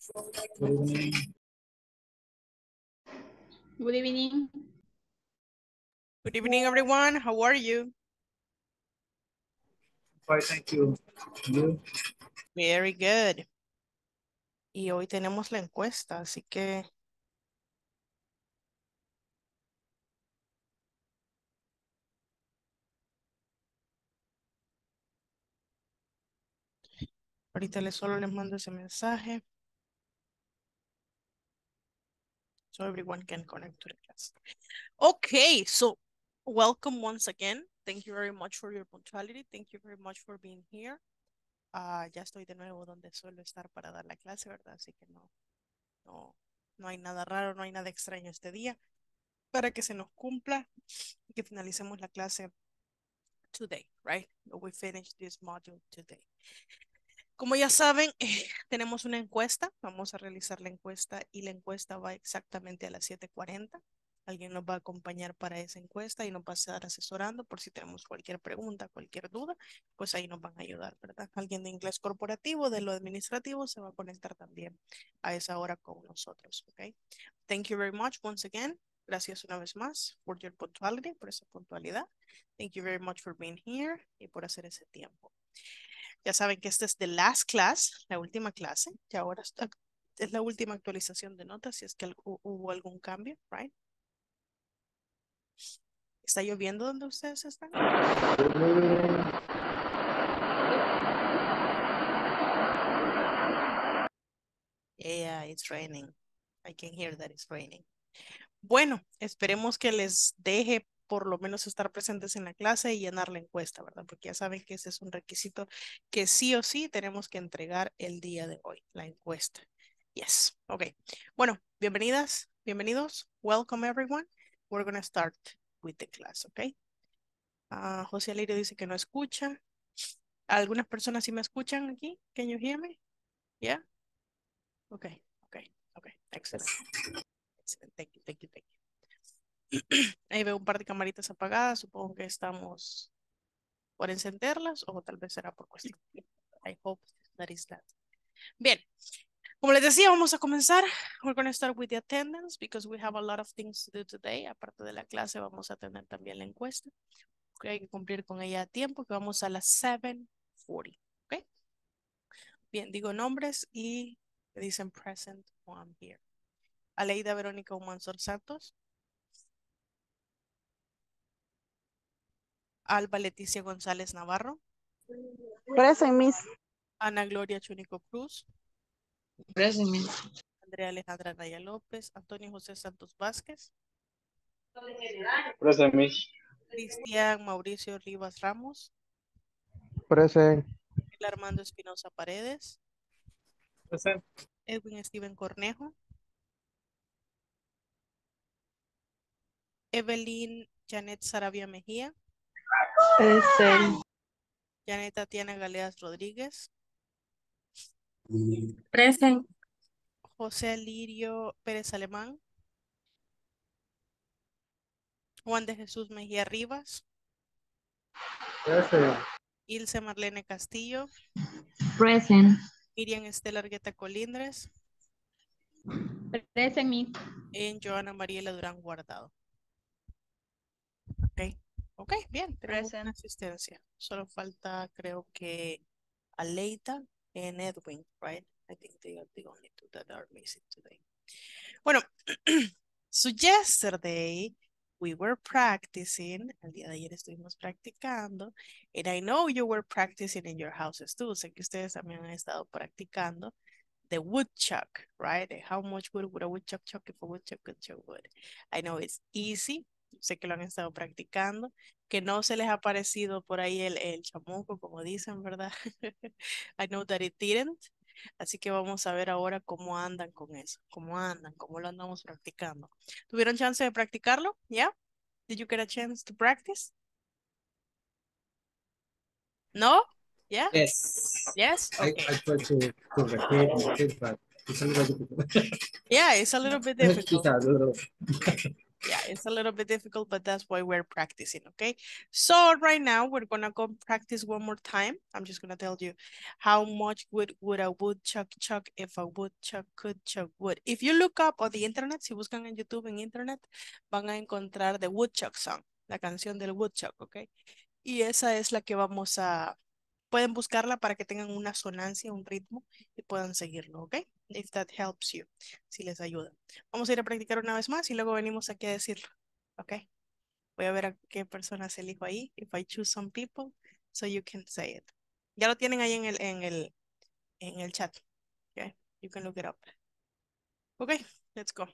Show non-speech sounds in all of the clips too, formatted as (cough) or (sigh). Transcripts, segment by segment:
Good evening. Good evening. Good evening, everyone. How are you? Fine, thank you. You? Very good. Y hoy tenemos la encuesta, así que ahorita les solo les mando ese mensaje. So everyone can connect to the class. Okay, so welcome once again. Thank you very much for your punctuality. Thank you very much for being here. Ah, ya estoy de nuevo donde suelo estar para dar la clase, ¿verdad? Así que no, no, no hay nada raro, no hay nada extraño este día. Para que se nos cumpla y que finalicemos la clase today, right? We finish this module today. Como ya saben, (laughs) eh, tenemos una encuesta. Vamos a realizar la encuesta y la encuesta va exactamente a las 7.40. Alguien nos va a acompañar para esa encuesta y nos va a estar asesorando por si tenemos cualquier pregunta, cualquier duda, pues ahí nos van a ayudar, ¿verdad? Alguien de inglés corporativo, de lo administrativo, se va a conectar también a esa hora con nosotros, ¿ok? Thank you very much once again. Gracias una vez más por your punctuality, por esa puntualidad. Thank you very much for being here y por hacer ese tiempo. Ya saben que esta es the last class, la última clase, y ahora es la última actualización de notas, si es que hubo algún cambio, right? ¿Está lloviendo donde ustedes están? Yeah, it's raining. I can hear that it's raining. Bueno, esperemos que les deje por lo menos estar presentes en la clase y llenar la encuesta, ¿verdad? Porque ya saben que ese es un requisito que sí o sí tenemos que entregar el día de hoy, la encuesta. Yes, ok. Bueno, bienvenidas, bienvenidos. Welcome everyone. We're going to start with the class, ok. Uh, José Alirio dice que no escucha. ¿Algunas personas sí me escuchan aquí? Can you hear me? Yeah? Ok, ok, ok. Excellent. Excellent. Thank you, thank you, thank you. Ahí veo un par de camaritas apagadas. Supongo que estamos por encenderlas o tal vez será por cuestión. I hope that is that. Bien. Como les decía, vamos a comenzar. We're going to start with the attendance because we have a lot of things to do today. Aparte de la clase, vamos a tener también la encuesta. Hay que cumplir con ella a tiempo, que vamos a las 7.40. Okay. Bien, digo nombres y dicen present o I'm here. Aleida Verónica Humansor Santos. Alba Leticia González Navarro. Present, Miss. Ana Gloria Chunico Cruz. Present, Miss. Andrea Alejandra Naya López. Antonio José Santos Vázquez. Present, Miss. Cristian Mauricio Rivas Ramos. Present. El Armando Espinosa Paredes. Present. Edwin Steven Cornejo. Evelyn Janet Sarabia Mejía. Present. Janet Tatiana Galeas Rodríguez. Present. José Lirio Pérez Alemán. Juan de Jesús Mejía Rivas. Present. Ilse Marlene Castillo. Present. Miriam Estela Argueta Colindres. Present. En Joana Mariela Durán Guardado. Ok, bien. Tenemos Present. una asistencia. Solo falta, creo que, Aleita and Edwin, right? I think they are the only two that are missing today. Bueno, (clears throat) so yesterday we were practicing, el día de ayer estuvimos practicando, and I know you were practicing in your houses too. Sé que ustedes también han estado practicando the woodchuck, right? How much wood would a woodchuck chuck if a woodchuck could chuck wood? I know it's easy. Sé que lo han estado practicando, que no se les ha parecido por ahí el, el chamuco, como dicen, ¿verdad? (laughs) I know that it didn't. Así que vamos a ver ahora cómo andan con eso, cómo andan, cómo lo andamos practicando. ¿Tuvieron chance de practicarlo? ¿Ya? Did you get a chance to practice? ¿No? ¿Ya? Yes. Yes? I, Okay. I try to, to repeat, repeat, but it's a little difficult. Yeah, it's a little bit (laughs) difficult. Yeah, it's a little bit difficult, but that's why we're practicing, okay? So right now we're gonna go practice one more time. I'm just gonna tell you how much would, would a woodchuck chuck if a woodchuck could chuck wood. If you look up on the internet, si buscan en YouTube en internet, van a encontrar the woodchuck song, la canción del woodchuck, okay? Y esa es la que vamos a, pueden buscarla para que tengan una sonancia, un ritmo y puedan seguirlo, ¿ok? If that helps you, si les ayuda. Vamos a ir a practicar una vez más y luego venimos aquí a decirlo, ¿ok? Voy a ver a qué personas elijo ahí. If I choose some people, so you can say it. Ya lo tienen ahí en el, en el, en el chat, ¿ok? You can look it up. Ok, let's go.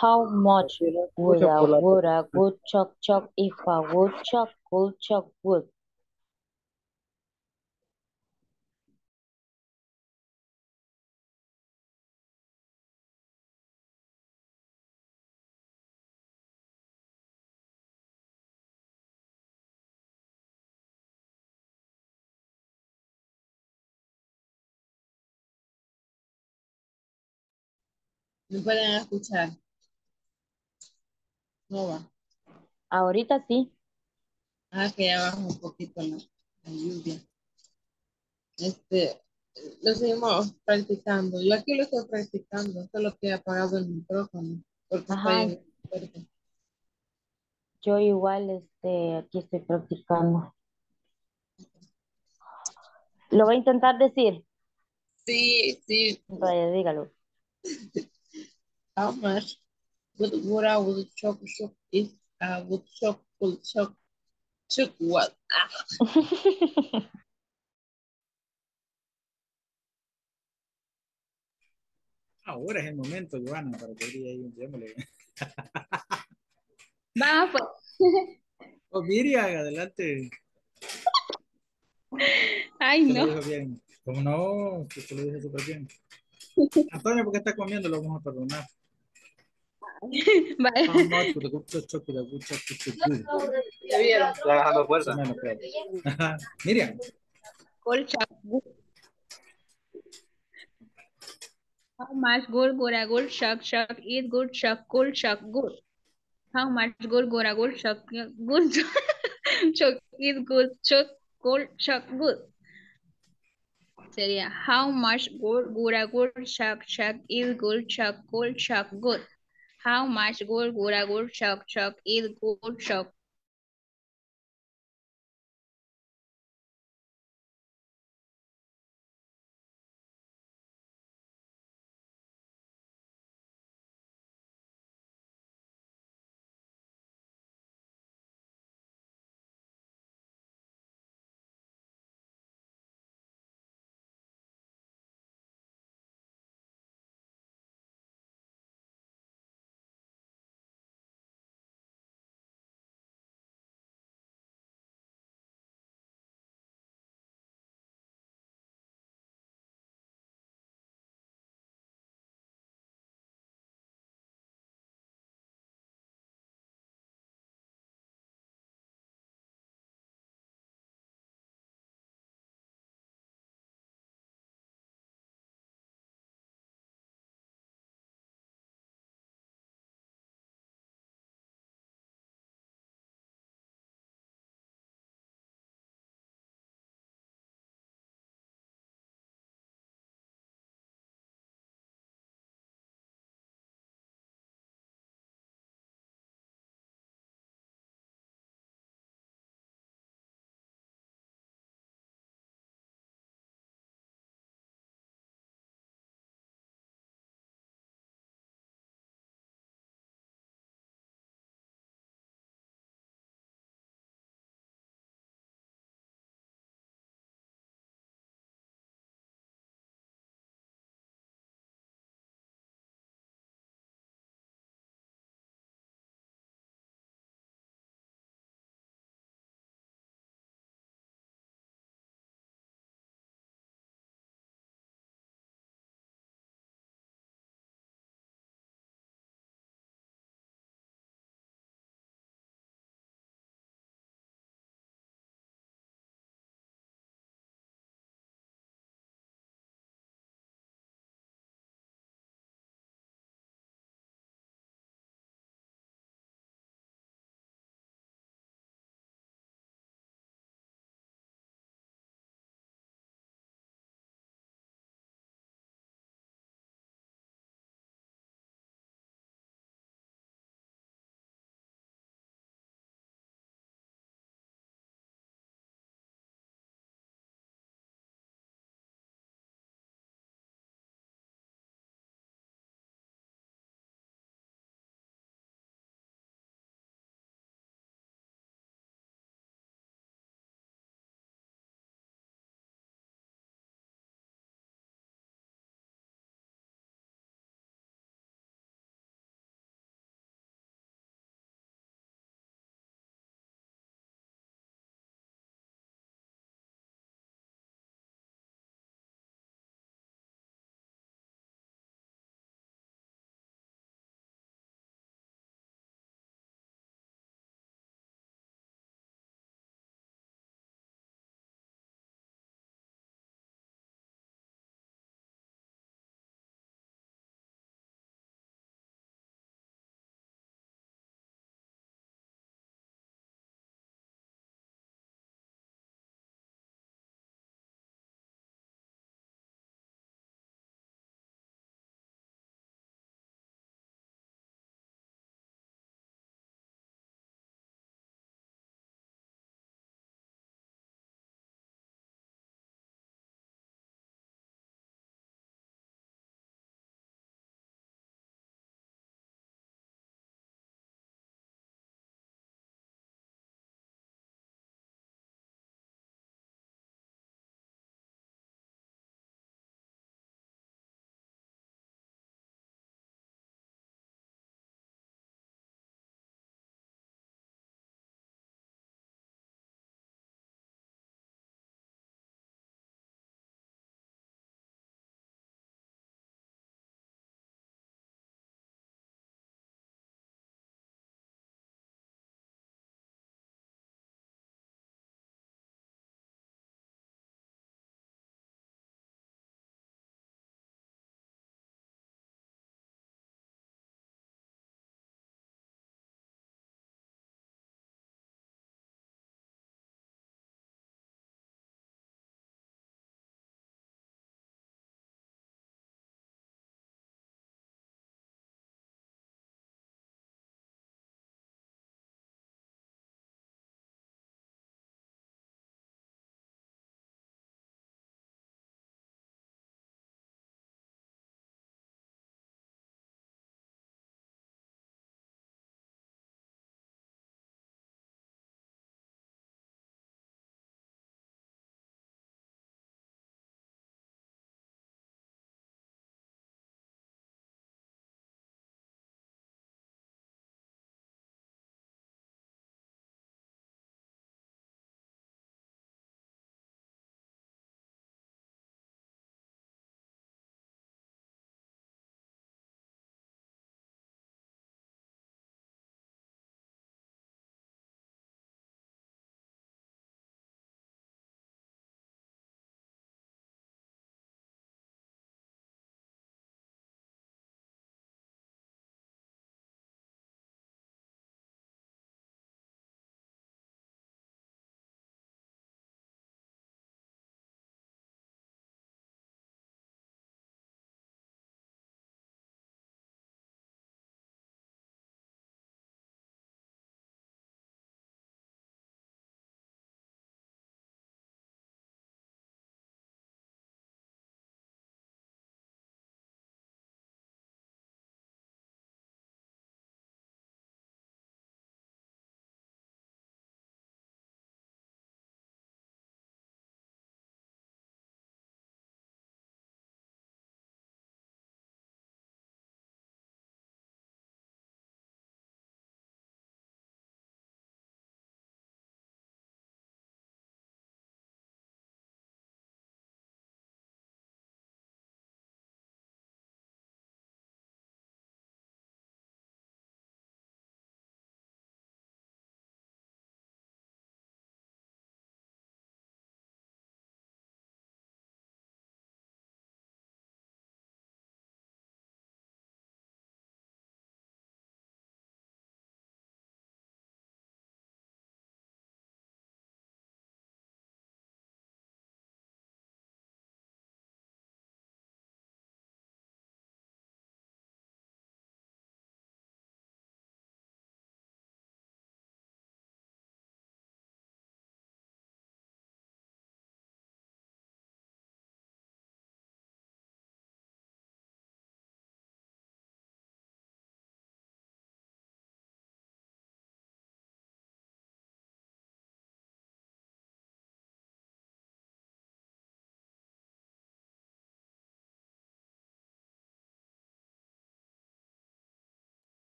How much would a, chocolate. would a woodchuck chuck if a woodchuck could chuck wood? ¿Me pueden escuchar? No va. Ahorita sí. Ah, que ya baja un poquito la, la lluvia. Este, lo seguimos practicando. Yo aquí lo estoy practicando, solo que he apagado el micrófono. Porque Ajá. estoy. Yo igual, este, aquí estoy practicando. Lo voy a intentar decir. Sí, sí. Vaya, dígalo. (laughs) How much would would I would chuck chuck if I would chuck would chuck chuck what? Ah, (laughs) Ahora es el momento, Joana, para que brille ahí un démosle. (laughs) Va, pues. (laughs) Oh, Miriam, adelante. Ay, Te lo no. dijo bien. ¿Cómo no? Que te lo dije súper bien. Antonio, porque está comiendo, lo vamos a perdonar. Vaya. How much would a good chuck chuck with a good chuck chuck chuck good? Ya agarrando fuerza. No, no creo. Ajá. Miriam, Colcha. How much good good a good shuck shuck eat good shuck cool shuck good. How much good good a good shuck good shuck (laughs) eat good shuck cool shuck good. Sería how much good good a good shuck shuck eat good shuck cool shuck good. How much good good a good shuck shuck eat good shuck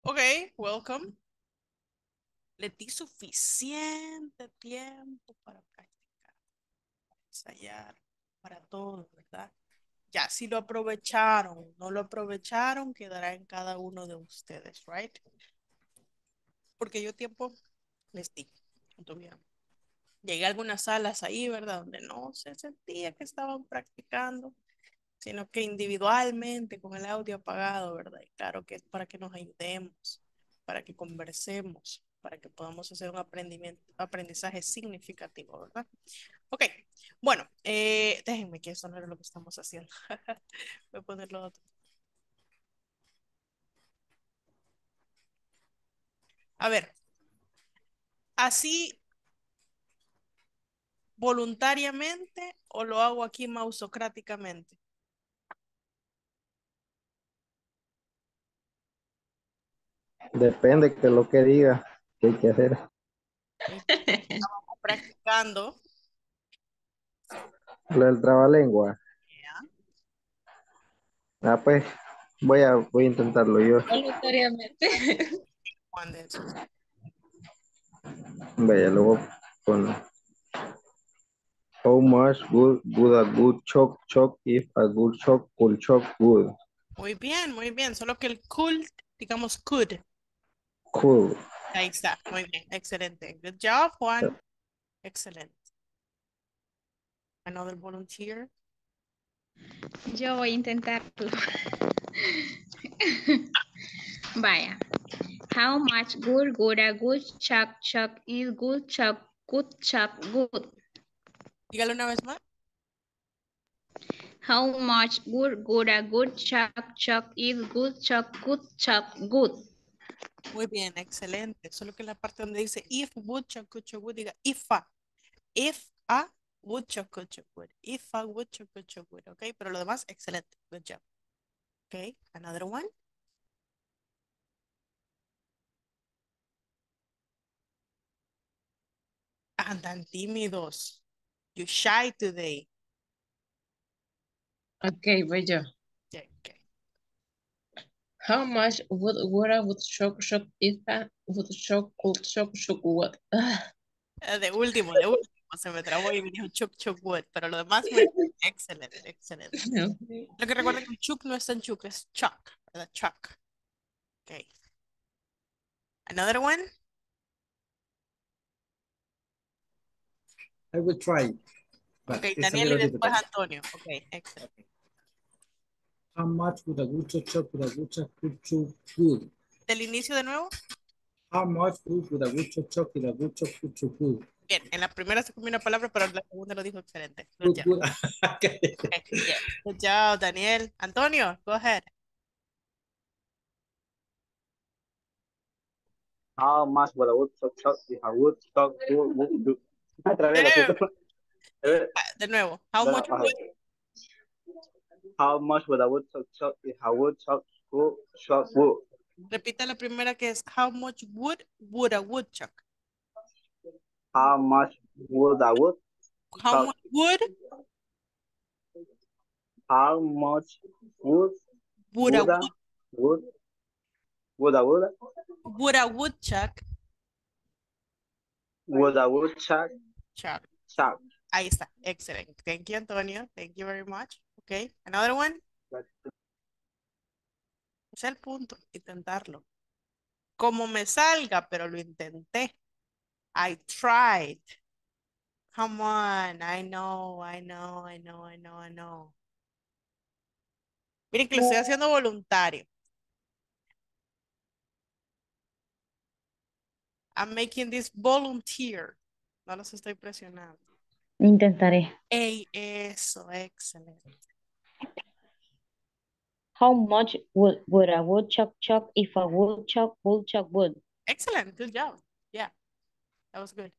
Ok, welcome. Les di suficiente tiempo para practicar, para ensayar, para todo, ¿verdad? Ya, si lo aprovecharon, no lo aprovecharon, quedará en cada uno de ustedes, right? Porque yo tiempo les di. Llegué a algunas salas ahí, ¿verdad? Donde no se sentía que estaban practicando, sino que individualmente con el audio apagado, ¿verdad? Y claro que es para que nos ayudemos, para que conversemos, para que podamos hacer un aprendizaje significativo, ¿verdad? Ok, bueno, eh, déjenme que eso no era lo que estamos haciendo. (laughs) Voy a ponerlo otro. A ver, así voluntariamente o lo hago aquí mausocráticamente. Depende que lo que diga que hay que hacer. Estamos practicando. Lo del trabalengua. Ah, pues voy a, voy a intentarlo yo. Voluntariamente. Vaya, luego con How much would, would a good choc choc if a good choc could choc good? Muy bien, muy bien. Solo que el could, digamos could. Cool. Ahí está. Muy bien. Excelente. Good job, Juan. Excellent. Another volunteer. Yo voy a intentarlo. (laughs) Vaya. How much good, good, a good, chuck, chuck, is good, chuck, good, chuck, good. Dígalo una vez más. How much good, good, a good, chuck, chuck, is good, chuck, good, chuck, good. Muy bien, excelente. Solo que la parte donde dice if would chuck would diga if a. If a would chuck would. If a would chuck would. Ok, pero lo demás, excelente. Good job. Ok, another one. Andan tímidos. You shy today. Ok, voy yo. Okay. How much would water would shock shock if would shock could shock shock what? Eh, (laughs) De último, de último. Se me trabó y me dijo chuck chuck wood. Pero lo demás, muy bien. (laughs) excelente, excelente. Lo que recuerden que chuck no es tan chuck, es chuck, ¿verdad? Chuck. Ok. Another one. I will try. Ok, Daniel y después. Antonio. Ok, excelente. How much would a good choc would a good could good? Del inicio de nuevo. How much food would a good would a good could? Bien, en la primera se comió una palabra, pero en la segunda lo dijo excelente. Good Good, job. good. (laughs) Okay. Okay, yeah. Good job, Daniel. Antonio, go ahead. How much would a woodchuck chuck if a woodchuck would, do? Siento. Eh, Ah, De nuevo. How much would How much would a woodchuck chuck if a woodchuck would chuck wood? Repita la primera que es how much wood would a woodchuck? How much would a wood? How much wood How much would would a wood, wood would a wood would a woodchuck would a woodchuck chuck? chuck? Ahí está. Excellent. Thank you, Antonio. Thank you very much. Okay. Another one. Es el punto. Intentarlo. Como me salga, pero lo intenté. I tried. Come on. I know, I know, I know, I know, I know. Miren que lo estoy haciendo voluntario. I'm making this volunteer. No los estoy presionando. Intentaré. Ey, eso, excelente. How much would, would a woodchuck chuck if a woodchuck would? Excellent, good job. Yeah, that was good.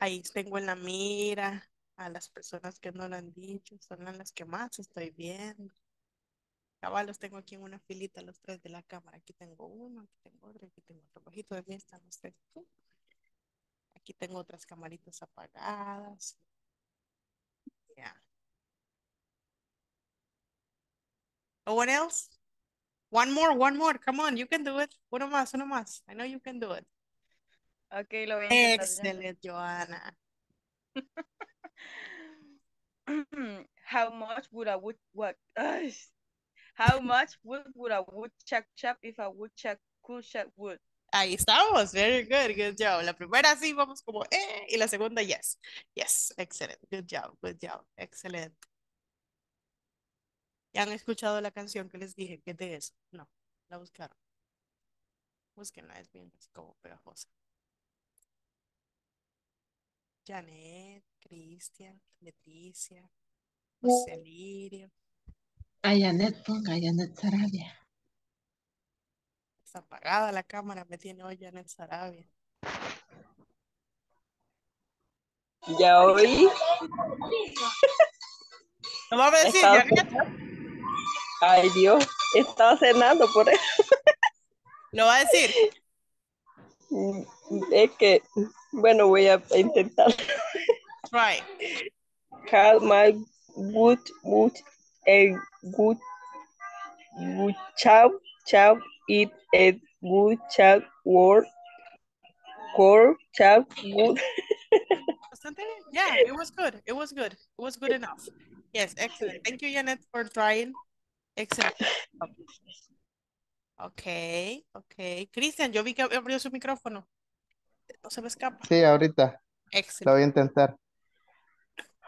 Ahí tengo en la mira a las personas que no lo han dicho, son las que más estoy viendo. Cabal, los tengo aquí en una filita, los tres de la cámara. Aquí tengo uno, aquí tengo otro, aquí tengo otro. Bajito de mí están los tres. Aquí tengo otras camaritas apagadas. Ya. No one else? One more, one more. Come on, you can do it. Uno más, uno más. I know you can do it. Ok, lo voy a intentar. Excelente, Joanna. (clears throat) How much would a wood what? How much wood would a woodchuck chop if a woodchuck could chop wood? Ahí estamos. Very good. Good job. La primera sí vamos como eh y la segunda yes. Yes. Excellent. Good job. Good job. Excelente. ¿Ya han escuchado la canción que les dije que es de eso? No. La buscaron. Búsquenla, es bien así como pegajosa. Janet, Cristian, Leticia, José Lirio. A Janet ponga, a Janet Sarabia. Está apagada la cámara, me tiene hoy Janet Sarabia. Ya oí. (laughs) ¿No va a decir Estaba Janet? Ay, Dios. Estaba cenando por eso. ¿Lo va a decir? Es que, bueno, voy a intentar. Try. How my wood wood a good good chow chow eat a good chow word core chow good Bastante. Yeah, it was good. It was good. It was good enough. Yes, excellent. Thank you, Janet, for trying. Excellent. Okay, okay. Cristian, yo vi que abrió su micrófono. No se me escapa. Sí, ahorita lo Excellent. voy a intentar.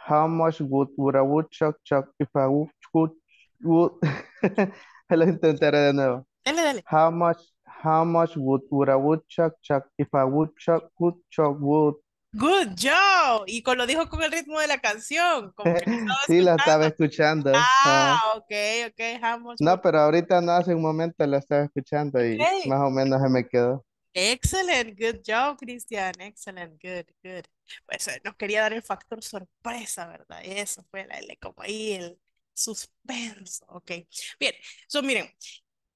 How much wood would a woodchuck chuck if a woodchuck would... (laughs) Lo intentaré de nuevo. Dale, dale. How much, how much wood would a woodchuck chuck if a woodchuck would chuck wood? Good job. Y con lo dijo con el ritmo de la canción. Como que (laughs) lo Sí, la estaba escuchando. Ah, Ah. ok, ok. Much No, pero ahorita no hace un momento la estaba escuchando y Ok. más o menos se me quedó. Excellent, good job, Cristian. Excellent, good, good. Pues eh, nos quería dar el factor sorpresa, ¿verdad? Eso fue la, la- como ahí el suspenso. Ok, bien. So, miren,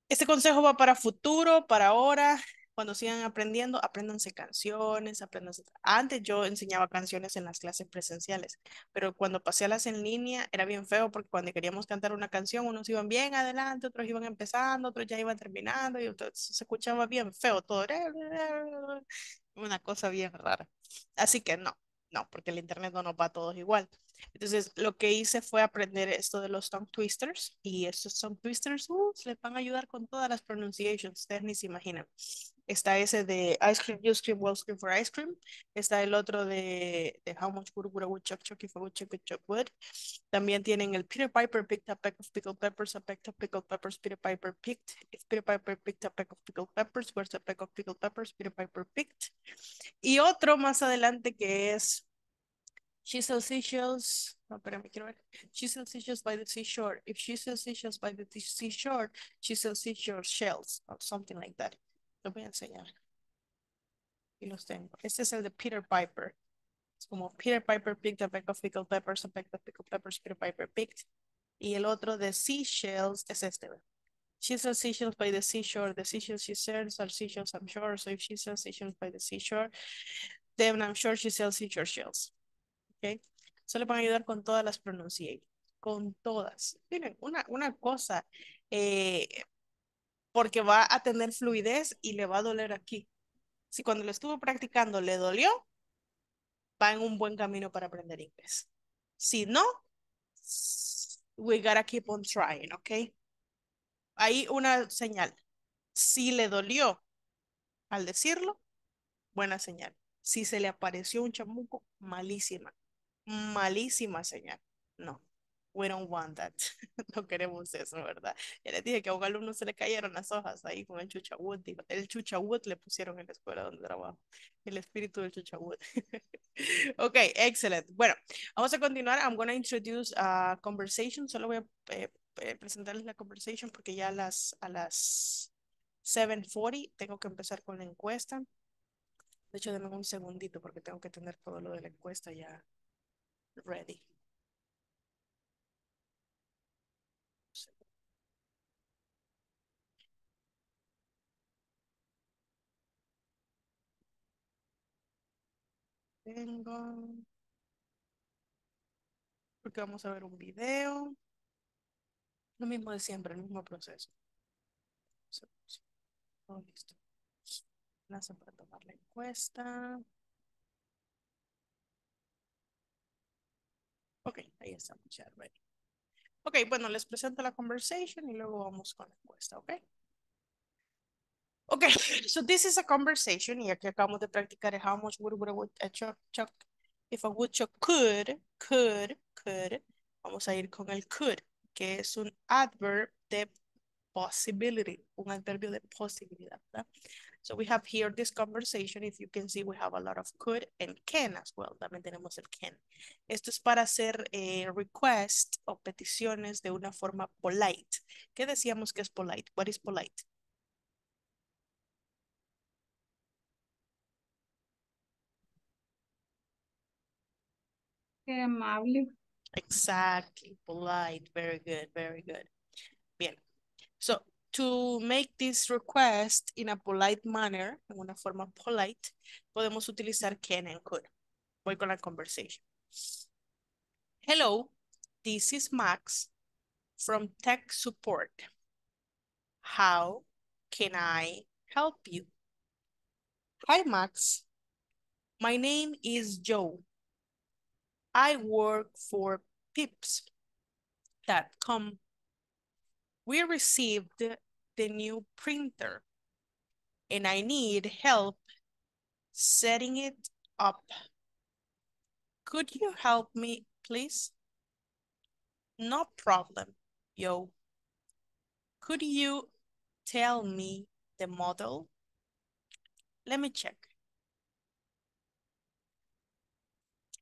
este consejo va para futuro, para ahora. Cuando sigan aprendiendo, apréndanse canciones, apréndanse. Antes yo enseñaba canciones en las clases presenciales, pero cuando pasé a las en línea era bien feo porque cuando queríamos cantar una canción, unos iban bien adelante, otros iban empezando, otros ya iban terminando y se escuchaba bien feo todo. Una cosa bien rara. Así que no, no, porque el internet no nos va a todos igual. Entonces, lo que hice fue aprender esto de los tongue twisters y estos tongue twisters uh, les van a ayudar con todas las pronunciations, ustedes ni se imaginan. Está ese de ice cream, you scream, well scream for ice cream. Está el otro de, de how much would would a woodchuck chuck if a woodchuck could chuck wood. También tienen el Peter Piper picked a peck of pickled peppers, a peck of pickled peppers, Peter Piper picked. If Peter Piper picked a peck of pickled peppers, where's a peck of pickled peppers, Peter Piper picked. Y otro más adelante que es She sells seashells. No, espérame, quiero ver. She sells seashells by the seashore. If she sells seashells by the seashore, she sells seashore shells or something like that. Lo voy a enseñar. Y los tengo. Este es el de Peter Piper. Es como Peter Piper picked a peck of pickled peppers, a peck of pickled peppers, Peter Piper picked. Y el otro de seashells es este. She sells seashells by the seashore. The seashells she sells are seashells, I'm sure. So if she sells seashells by the seashore, then I'm sure she sells seashore shells. ¿ok? Eso le van a ayudar con todas las pronunciations, con todas. Miren, una, una cosa, eh, porque va a tener fluidez y le va a doler aquí. Si cuando lo estuvo practicando le dolió, va en un buen camino para aprender inglés. Si no, we gotta keep on trying, ¿ok? Hay una señal. Si le dolió al decirlo, buena señal. Si se le apareció un chamuco, malísima. Malísima señal. No. We don't want that. (laughs) No queremos eso, ¿verdad? Ya les dije que a un alumno se le cayeron las hojas ahí con el chuchawood. El chuchawood le pusieron en la escuela donde trabajo. El espíritu del chuchawood. (laughs) ok, excelente. Bueno, vamos a continuar. I'm going to introduce a conversation. Solo voy a eh, eh, presentarles la conversation porque ya a las, a las 7.40 tengo que empezar con la encuesta. De hecho, denme un segundito porque tengo que tener todo lo de la encuesta ya ready. Tengo. Porque vamos a ver un video. Lo mismo de siempre, el mismo proceso. So, so, todo listo. Enlace para tomar la encuesta. Ok, ahí ya ready. Ok, bueno, les presento la conversation y luego vamos con la encuesta, ok? Ok, (laughs) so this is a conversation y aquí acabamos de practicar how much would, would a woodchuck, chuck, if a woodchuck could, could, could, vamos a ir con el could, que es un adverb de possibility, un adverbio de posibilidad, ¿verdad? So we have here this conversation. If you can see, we have a lot of could and can as well. También tenemos el can. Esto es para hacer eh, request o peticiones de una forma polite. ¿Qué decíamos que es polite? What is polite? Amable. Exactly, polite. Very good, very good. Bien. So, to make this request in a polite manner, en una forma polite, podemos utilizar can and could. Voy con la conversation. Hello, this is Max from tech support. How can I help you? Hi, Max. My name is Joe. I work for pips.com. We received the new printer and I need help setting it up. Could you help me, please? No problem, yo. Could you tell me the model? Let me check.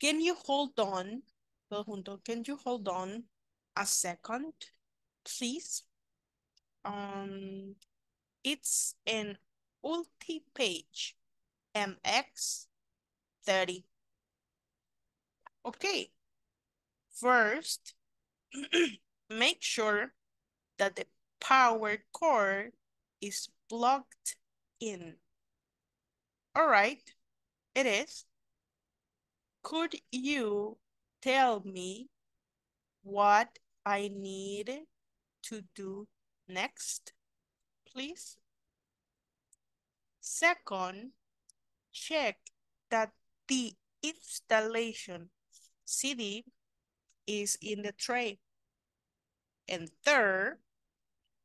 Can you hold on? Todo junto. Can you hold on a second, please? Um, it's an ulti-page MX30. Okay. First, (clears throat) make sure that the power cord is plugged in. All right, it is. Could you tell me what I need to do next, please? Second, check that the installation CD is in the tray. And third,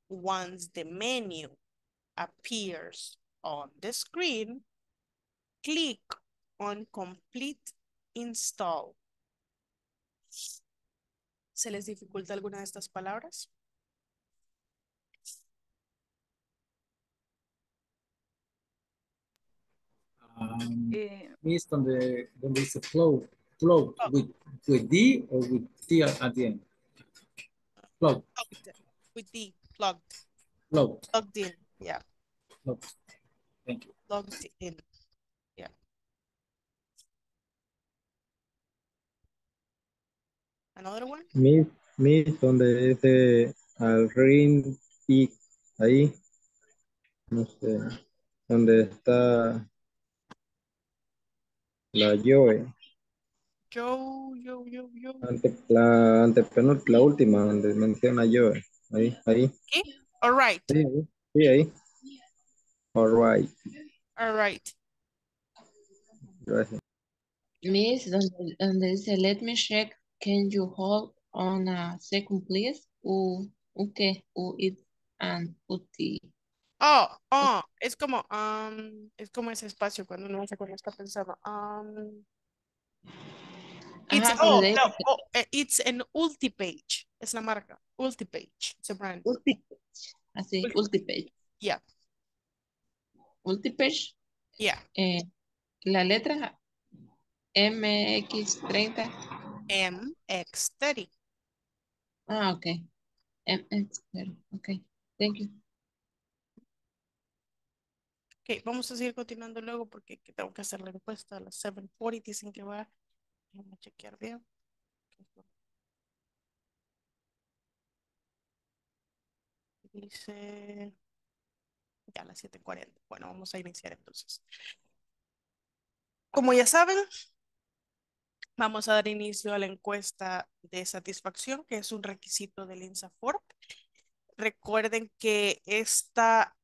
once the menu appears on the screen, click on complete install. ¿Se les dificulta alguna de estas palabras? Um, Eh, donde, donde dice float, float Oh. with, with D or with T at the end. Plugged with the plugged, plugged in. Yeah. Thank you. plugged in. Another one? Miss, Miss, donde dice al ring y ahí, no sé, donde está la Joe, Yo, yo, yo, yo. ante, la antepenúltima, la última, donde menciona Joe, ahí, ahí, Okay. All right. sí, ahí, sí, ahí. All right, All right. gracias. Miss, donde, donde dice, let me check, can you hold on a second, please? U, u qué, u it and uti. Oh, oh, es como, um, es como ese espacio cuando uno hace cuando está pensando. Um, it's, Ajá, oh, no, oh, eh, it's an ulti-page. Es la marca. Ulti-page. It's a brand. ultipage, así, Ulti- ultipage. Yeah, Multipage, yeah. eh, la letra MX30. MX30. Ah, ok. MX30. Ok. Thank you. Ok, vamos a seguir continuando luego porque que tengo que hacer la encuesta a las 7.40. Dicen que va. Déjame chequear bien. Dice. Ya a las 7.40. Bueno, vamos a iniciar entonces. Como ya saben, vamos a dar inicio a la encuesta de satisfacción, que es un requisito del INSAFORP. Recuerden que esta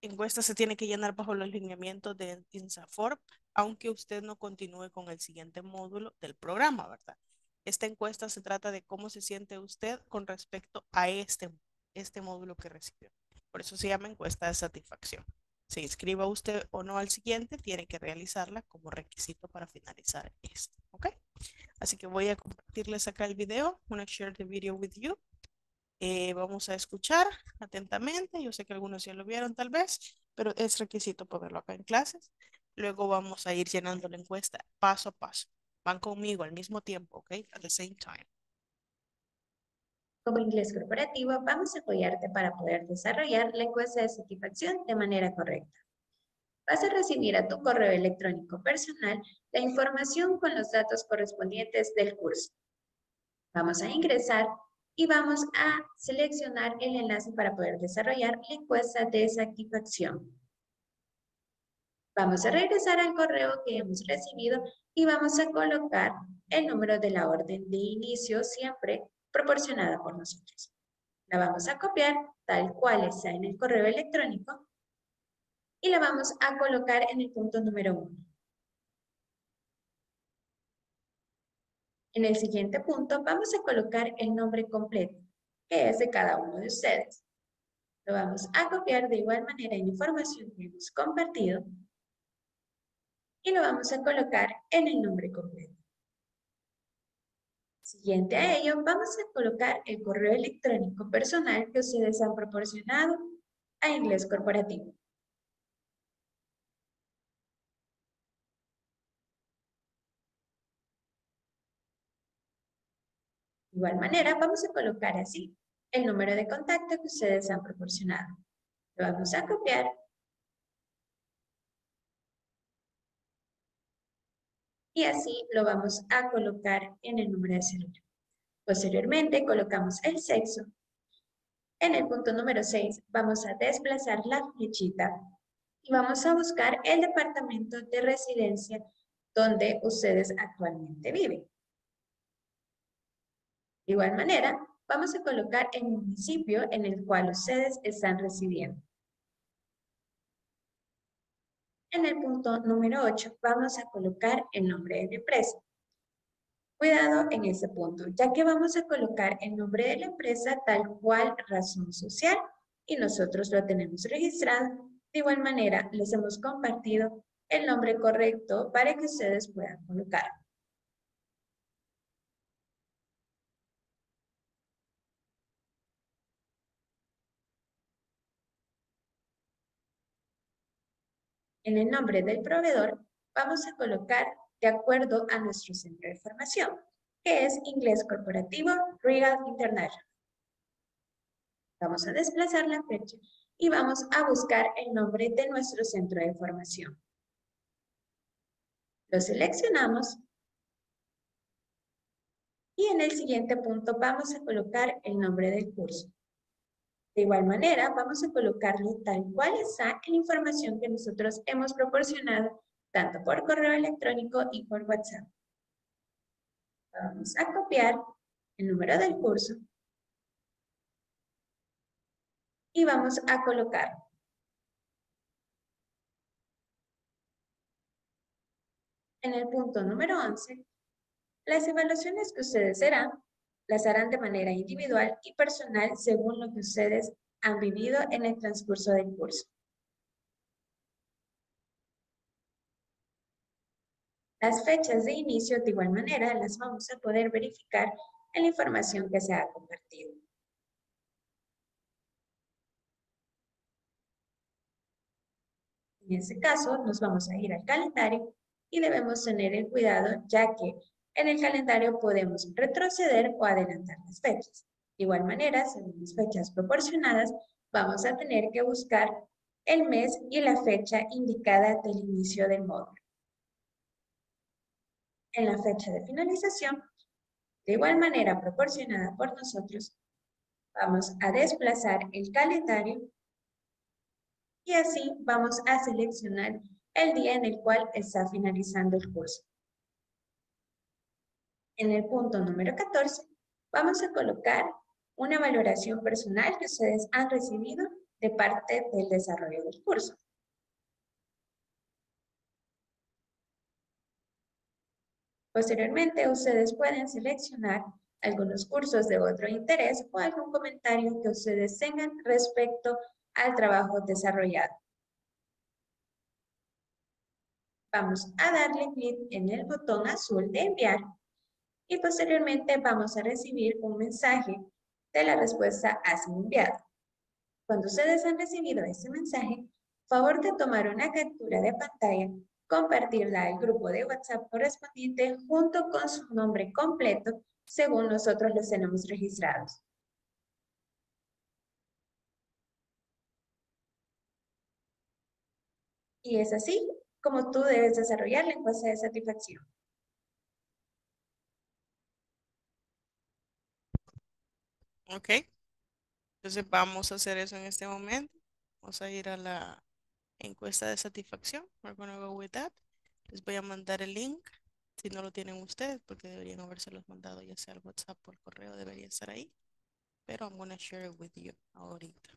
encuesta se tiene que llenar bajo los lineamientos de INSAFORP, aunque usted no continúe con el siguiente módulo del programa, ¿verdad? Esta encuesta se trata de cómo se siente usted con respecto a este, este módulo que recibió. Por eso se llama encuesta de satisfacción. Se inscriba usted o no al siguiente, tiene que realizarla como requisito para finalizar este, ¿ok? Así que voy a compartirles acá el video. To share the video with you. Eh, vamos a escuchar atentamente. Yo sé que algunos ya lo vieron tal vez, pero es requisito poderlo acá en clases. Luego vamos a ir llenando la encuesta paso a paso. Van conmigo al mismo tiempo, ¿ok? At the same time. Como inglés corporativo, vamos a apoyarte para poder desarrollar la encuesta de satisfacción de manera correcta. Vas a recibir a tu correo electrónico personal la información con los datos correspondientes del curso. Vamos a ingresar y vamos a seleccionar el enlace para poder desarrollar la encuesta de satisfacción. Vamos a regresar al correo que hemos recibido y vamos a colocar el número de la orden de inicio siempre proporcionada por nosotros. La vamos a copiar tal cual está en el correo electrónico y la vamos a colocar en el punto número 1. En el siguiente punto vamos a colocar el nombre completo, que es de cada uno de ustedes. Lo vamos a copiar de igual manera en información que hemos compartido y lo vamos a colocar en el nombre completo. Siguiente a ello, vamos a colocar el correo electrónico personal que ustedes han proporcionado a Inglés Corporativo. Igual manera, vamos a colocar así el número de contacto que ustedes han proporcionado. Lo vamos a copiar y así lo vamos a colocar en el número de celular. Posteriormente colocamos el sexo. En el punto número 6 vamos a desplazar la flechita y vamos a buscar el departamento de residencia donde ustedes actualmente viven. De igual manera, vamos a colocar el municipio en el cual ustedes están residiendo. En el punto número 8 vamos a colocar el nombre de la empresa. Cuidado en ese punto, ya que vamos a colocar el nombre de la empresa tal cual razón social y nosotros lo tenemos registrado. De igual manera, les hemos compartido el nombre correcto para que ustedes puedan colocar. En el nombre del proveedor vamos a colocar de acuerdo a nuestro centro de formación, que es Inglés Corporativo Regal International. Vamos a desplazar la fecha y vamos a buscar el nombre de nuestro centro de formación. Lo seleccionamos y en el siguiente punto vamos a colocar el nombre del curso. De igual manera, vamos a colocarle tal cual está la información que nosotros hemos proporcionado, tanto por correo electrónico y por WhatsApp. Vamos a copiar el número del curso y vamos a colocar. En el punto número 11, las evaluaciones que ustedes serán las harán de manera individual y personal según lo que ustedes han vivido en el transcurso del curso. Las fechas de inicio de igual manera las vamos a poder verificar en la información que se ha compartido. En este caso, nos vamos a ir al calendario y debemos tener el cuidado ya que en el calendario podemos retroceder o adelantar las fechas. De igual manera, según las fechas proporcionadas, vamos a tener que buscar el mes y la fecha indicada del inicio del módulo. En la fecha de finalización, de igual manera proporcionada por nosotros, vamos a desplazar el calendario y así vamos a seleccionar el día en el cual está finalizando el curso. En el punto número 14, vamos a colocar una valoración personal que ustedes han recibido de parte del desarrollo del curso. Posteriormente, ustedes pueden seleccionar algunos cursos de otro interés o algún comentario que ustedes tengan respecto al trabajo desarrollado. Vamos a darle clic en el botón azul de enviar y posteriormente vamos a recibir un mensaje de la respuesta así enviada. Cuando ustedes han recibido ese mensaje, favor de tomar una captura de pantalla, compartirla al grupo de WhatsApp correspondiente junto con su nombre completo según nosotros los tenemos registrados. Y es así como tú debes desarrollar la encuesta de satisfacción. Ok. Entonces vamos a hacer eso en este momento. Vamos a ir a la encuesta de satisfacción. We're gonna go with that. Les voy a mandar el link. Si no lo tienen ustedes, porque deberían habérselos mandado ya sea al WhatsApp o al correo, debería estar ahí. Pero I'm gonna share it with you ahorita.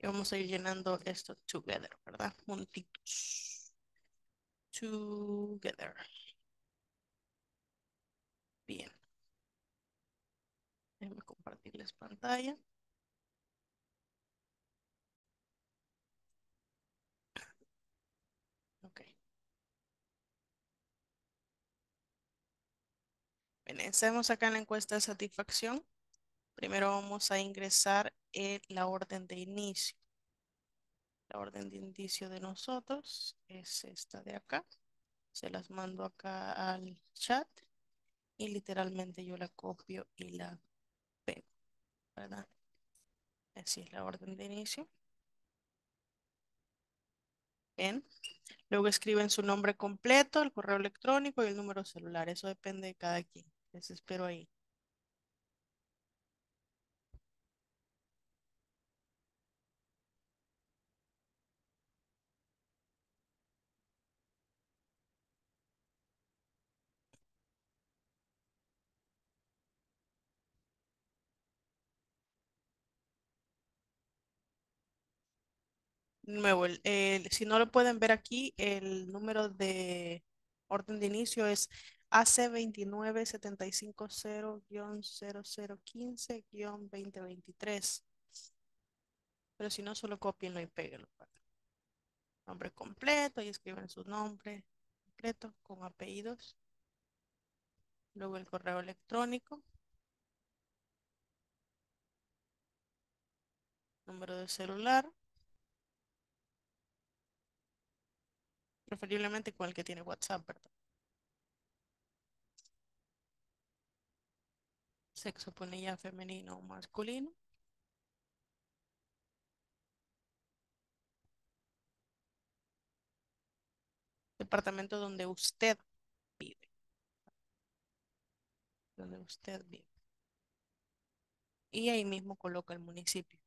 Y vamos a ir llenando esto together, ¿verdad? Juntitos. Together. Bien. Déjenme compartirles pantalla. Ok. Bien, estamos acá en la encuesta de satisfacción. Primero vamos a ingresar en la orden de inicio. La orden de inicio de nosotros es esta de acá. Se las mando acá al chat y literalmente yo la copio y la ¿verdad? Así es la orden de inicio. Bien. Luego escriben su nombre completo, el correo electrónico y el número celular. Eso depende de cada quien. Les espero ahí. Nuevo, el- si no lo pueden ver aquí, el número de orden de inicio es AC 29750-0015-2023. Pero si no, solo copienlo y péguenlo. Nombre completo y escriben su nombre completo con apellidos. Luego el correo electrónico. Número de celular. Preferiblemente con el que tiene WhatsApp, ¿verdad? Sexo pone ya femenino o masculino. Departamento donde usted vive. Donde usted vive. Y ahí mismo coloca el municipio,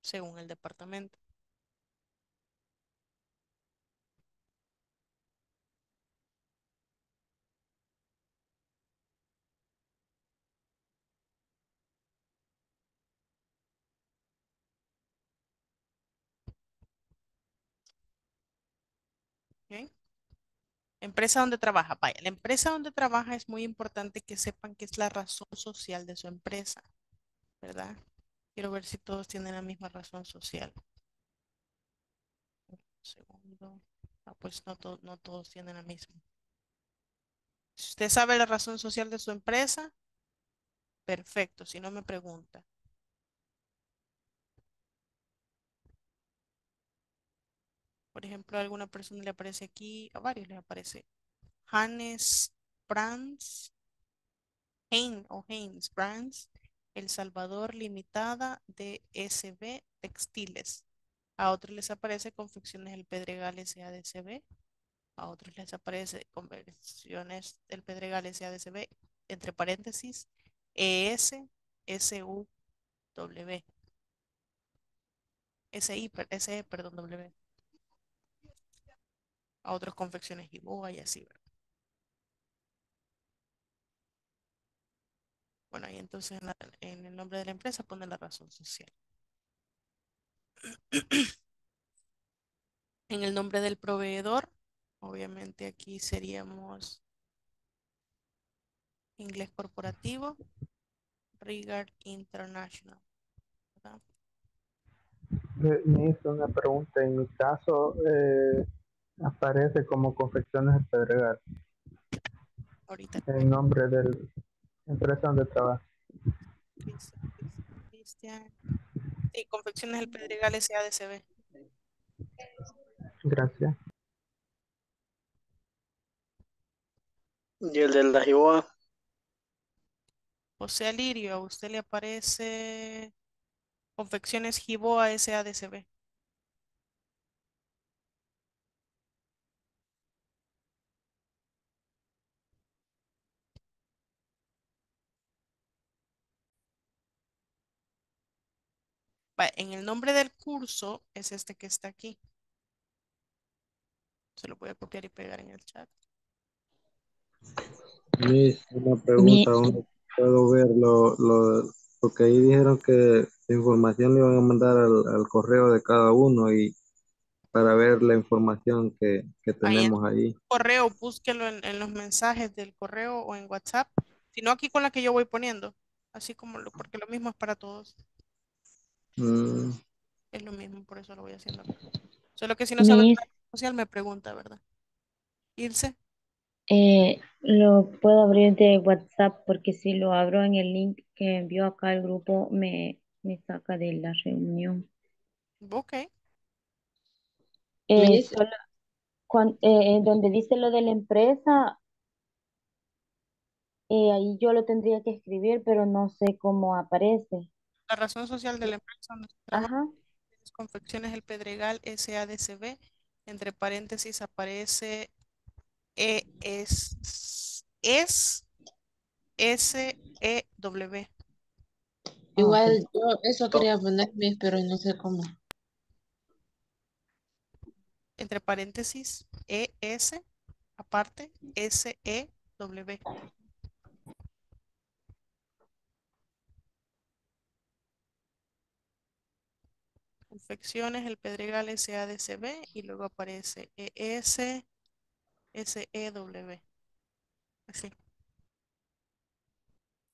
según el departamento. ¿ok? Empresa donde trabaja. Vaya, la empresa donde trabaja es muy importante que sepan que es la razón social de su empresa, ¿verdad? Quiero ver si todos tienen la misma razón social. Un segundo. Ah, pues no, to- no todos tienen la misma. Si usted sabe la razón social de su empresa, perfecto. Si no me pregunta. Por ejemplo, a alguna persona le aparece aquí, a varios les aparece Hannes Brands, o Haynes Brands, El Salvador Limitada de SB Textiles. A otros les aparece Confecciones El Pedregal SADCB. A otros les aparece Confecciones El Pedregal SADCB, entre paréntesis, ES, SU, W. SI, SE, perdón, W. A otros Confecciones Iboa y así, ¿verdad? Bueno, ahí entonces en, el nombre de la empresa pone la razón social. (clears throat) En el nombre del proveedor, obviamente aquí seríamos inglés corporativo, Regard International. ¿verdad? Me me hizo una pregunta. En mi caso, eh, aparece como Confecciones El Pedregal, Ahorita. el nombre de la empresa donde trabajo. Cristian, Cristian. Sí, Confecciones El Pedregal SADCB. Gracias. Y el de la Jiboa, José Alirio, a usted le aparece Confecciones Giboa SADCB. En el nombre del curso es este que está aquí. Se lo voy a copiar y pegar en el chat. Miss, una pregunta, ¿dónde puedo ver lo, lo, porque ahí dijeron que la información le iban a mandar al, al correo de cada uno y para ver la información que, que tenemos ahí. Correo, búsquelo en, en los mensajes del correo o en WhatsApp, sino aquí con la que yo voy poniendo, así como lo, porque lo mismo es para todos. Mm, Es lo mismo, por eso lo voy haciendo. Solo que si no sabe red social me pregunta, ¿verdad? Irse. Eh, lo puedo abrir de WhatsApp porque si lo abro en el link que envió acá el grupo me, me saca de la reunión. Ok. Eh, solo eh, en donde dice lo de la empresa, eh, ahí yo lo tendría que escribir, pero no sé cómo aparece. La razón social de la empresa donde se trabaja Ajá. es Confecciones El Pedregal SADCB. Entre paréntesis aparece E es es S E W. Igual yo eso quería poner, Miss, pero no sé cómo. Entre paréntesis E S aparte S Confecciones El Pedregal SADCB y luego aparece ES SEW. Así.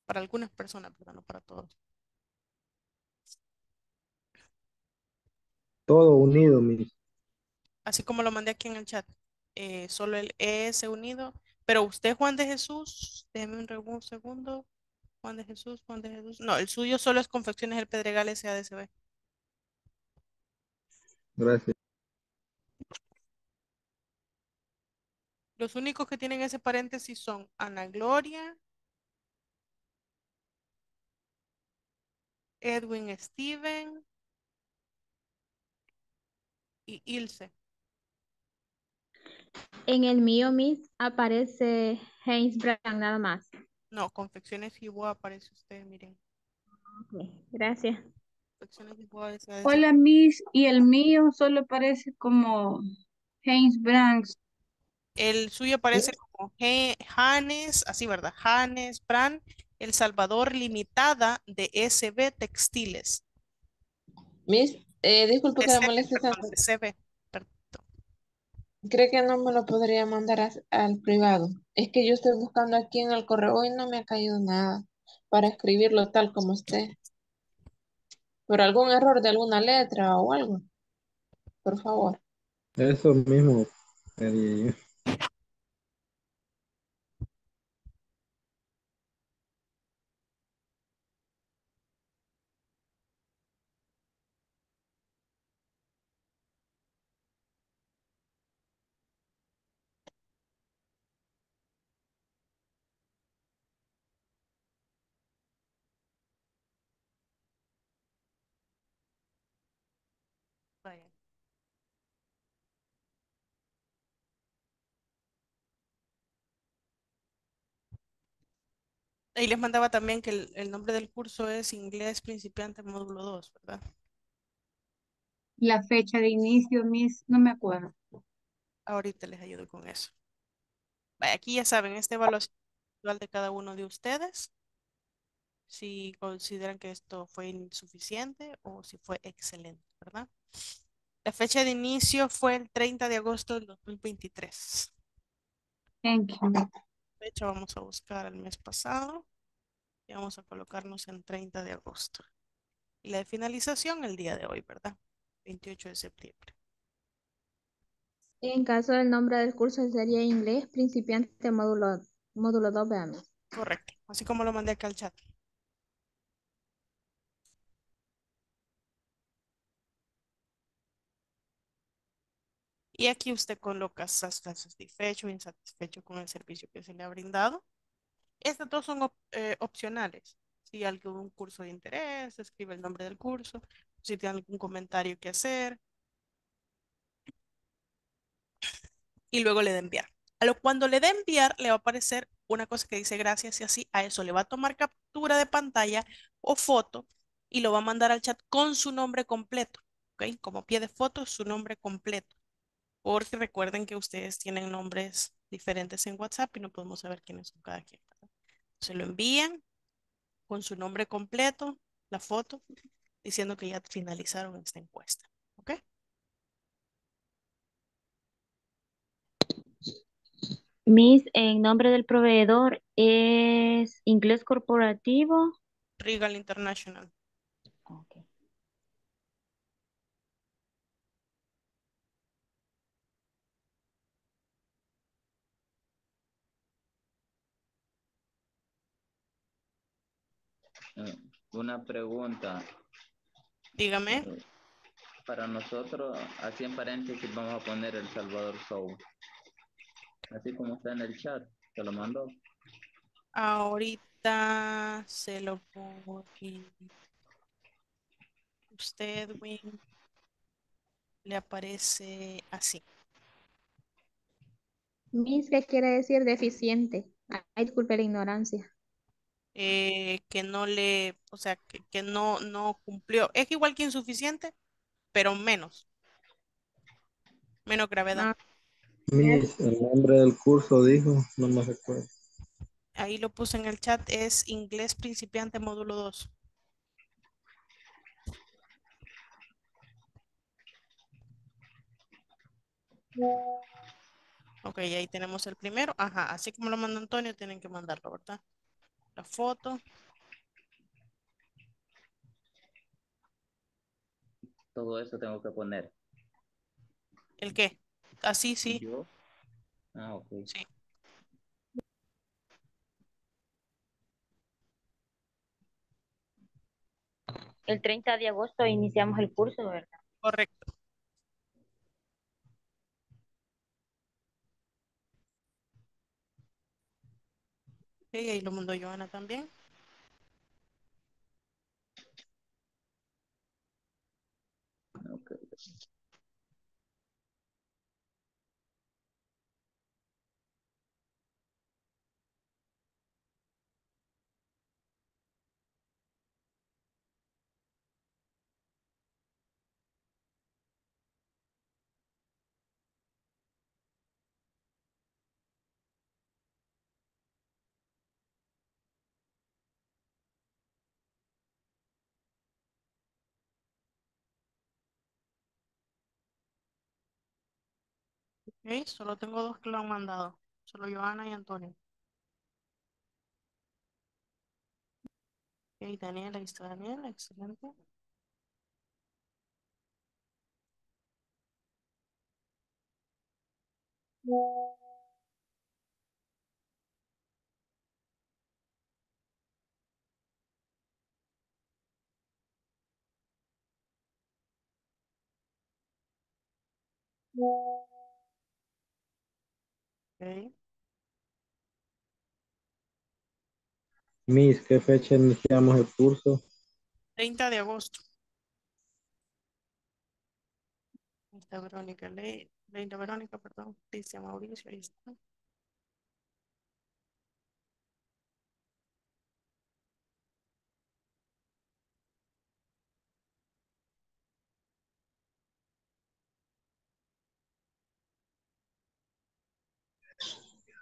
Para algunas personas, pero no para todos. todo unido, Miss. Así como lo mandé aquí en el chat. Eh, solo el ES unido. Pero usted, Juan de Jesús, déjeme un, segundo. Juan de Jesús, Juan de Jesús. No, el suyo solo es Confecciones El Pedregal SADCB. Gracias. Los únicos que tienen ese paréntesis son Ana Gloria, Edwin Steven y Ilse. En el mío, Miss, aparece Heinz Brand nada más. No, Confecciones Giboa aparece usted, miren. Ok, gracias. Hola, Miss, y el mío solo parece como Heinz Brands. El suyo aparece como Janes, así, ¿verdad? Janes Brand, El Salvador Limitada de SB Textiles. Miss, eh, disculpe que la moleste perdón, tanto. SB. ¿Cree que no me lo podría mandar a- al privado? Es que yo estoy buscando aquí en el correo y no me ha caído nada para escribirlo tal como esté. ¿Por algún error de alguna letra o algo? Por favor. Eso mismo yo. Vaya. Ahí les mandaba también que el, el nombre del curso es Inglés Principiante Módulo 2, ¿verdad? La fecha de inicio, Miss, no me acuerdo. Ahorita les ayudo con eso. Aquí ya saben, esta evaluación de cada uno de ustedes. si consideran que esto fue insuficiente o si fue excelente, ¿verdad? La fecha de inicio fue el 30 de agosto del 2023. Thank you. Fecha vamos a buscar el mes pasado y vamos a colocarnos en 30 de agosto. Y la de finalización el día de hoy, ¿verdad? 28 de septiembre. En caso del nombre del curso sería inglés principiante módulo, módulo 2, veamos. Correcto. Así como lo mandé acá al chat. Y aquí usted coloca está satisfecho, insatisfecho con el servicio que se le ha brindado. Estas dos son op- eh, opcionales. Si algún curso de interés, escribe el nombre del curso. Si tiene algún comentario que hacer. Y luego le da enviar. A lo cuando le dé enviar, le va a aparecer una cosa que dice gracias y así. A eso le va a tomar captura de pantalla o foto y lo va a mandar al chat con su nombre completo. ¿Ok? Como pie de foto, su nombre completo. Porque recuerden que ustedes tienen nombres diferentes en WhatsApp y no podemos saber quiénes son cada quien. Se lo envían con su nombre completo, la foto, diciendo que ya finalizaron esta encuesta. ¿Ok? Miss, en nombre del proveedor es inglés corporativo. Regal International. Una pregunta. Dígame. Eh, Para nosotros, así en paréntesis, vamos a poner El Salvador Show. Así como está en el chat, te lo mandó. Ahorita se lo pongo aquí. Usted, Win, le aparece así. Miss, ¿qué quiere decir deficiente? Ay, disculpe la ignorancia. Eh, que no le, o sea, que, que no, no cumplió. Es igual que insuficiente, pero menos. Menos gravedad. Miss, el nombre del curso dijo, no me recuerdo. Ahí lo puse en el chat, es inglés principiante módulo 2. Ok, ahí tenemos el primero. Ajá, así como lo mandó Antonio, tienen que mandarlo, ¿verdad? La foto. Todo eso tengo que poner. ¿El qué? Así, sí. Yo. Ah, ok. Sí. El 30 de agosto iniciamos el curso, ¿verdad? Correcto. Ok, ahí lo mandó Joana también. Ok. Ok, solo tengo dos que lo han mandado. Solo Joana y Antonio. Ok, Daniela, ahí está Daniela, excelente. Ok. Miss, ¿qué fecha iniciamos el curso? 30 de agosto. Ahí está Verónica, Le... Leila Verónica, perdón. Cristian Mauricio, ahí está.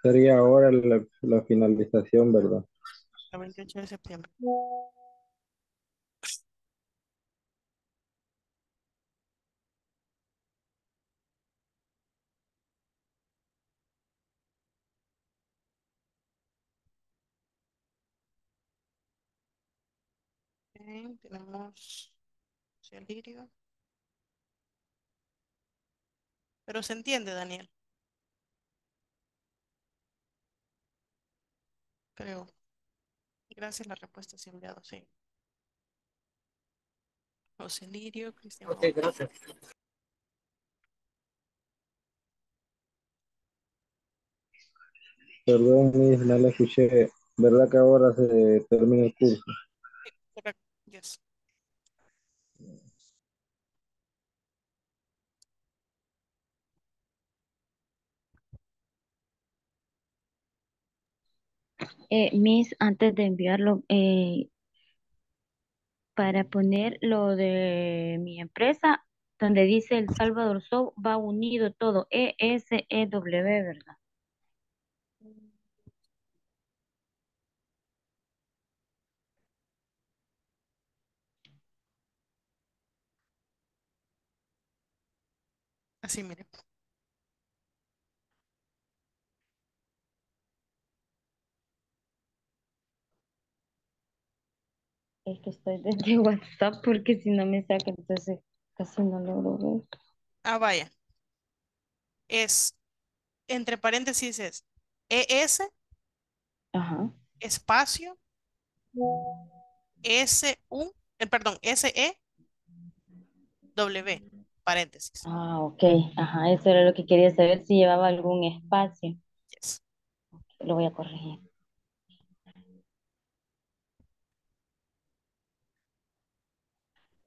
Sería ahora la, finalización, ¿verdad? El 28 de septiembre. Tenemos Celirio. Pero se entiende, Daniel. Creo. Gracias, la respuesta se ha enviado, sí. José Lirio, Cristian. Ok, gracias. Perdón, no la escuché. ¿Verdad que ahora se termina el curso? Correcto, yes. Eh, Miss, antes de enviarlo, eh, para poner lo de mi empresa, donde dice El Salvador Show, va unido todo, E, S, E, W, ¿verdad? Así, mire. Es que estoy desde (laughs) WhatsApp porque si no me saca, entonces casi no logro ver. Ah, vaya. Es, entre paréntesis, es ES, Ajá. espacio, S-U, eh, perdón, S-E, W, paréntesis. Ah, ok. Ajá, eso era lo que quería saber si llevaba algún espacio. Yes. Lo voy a corregir.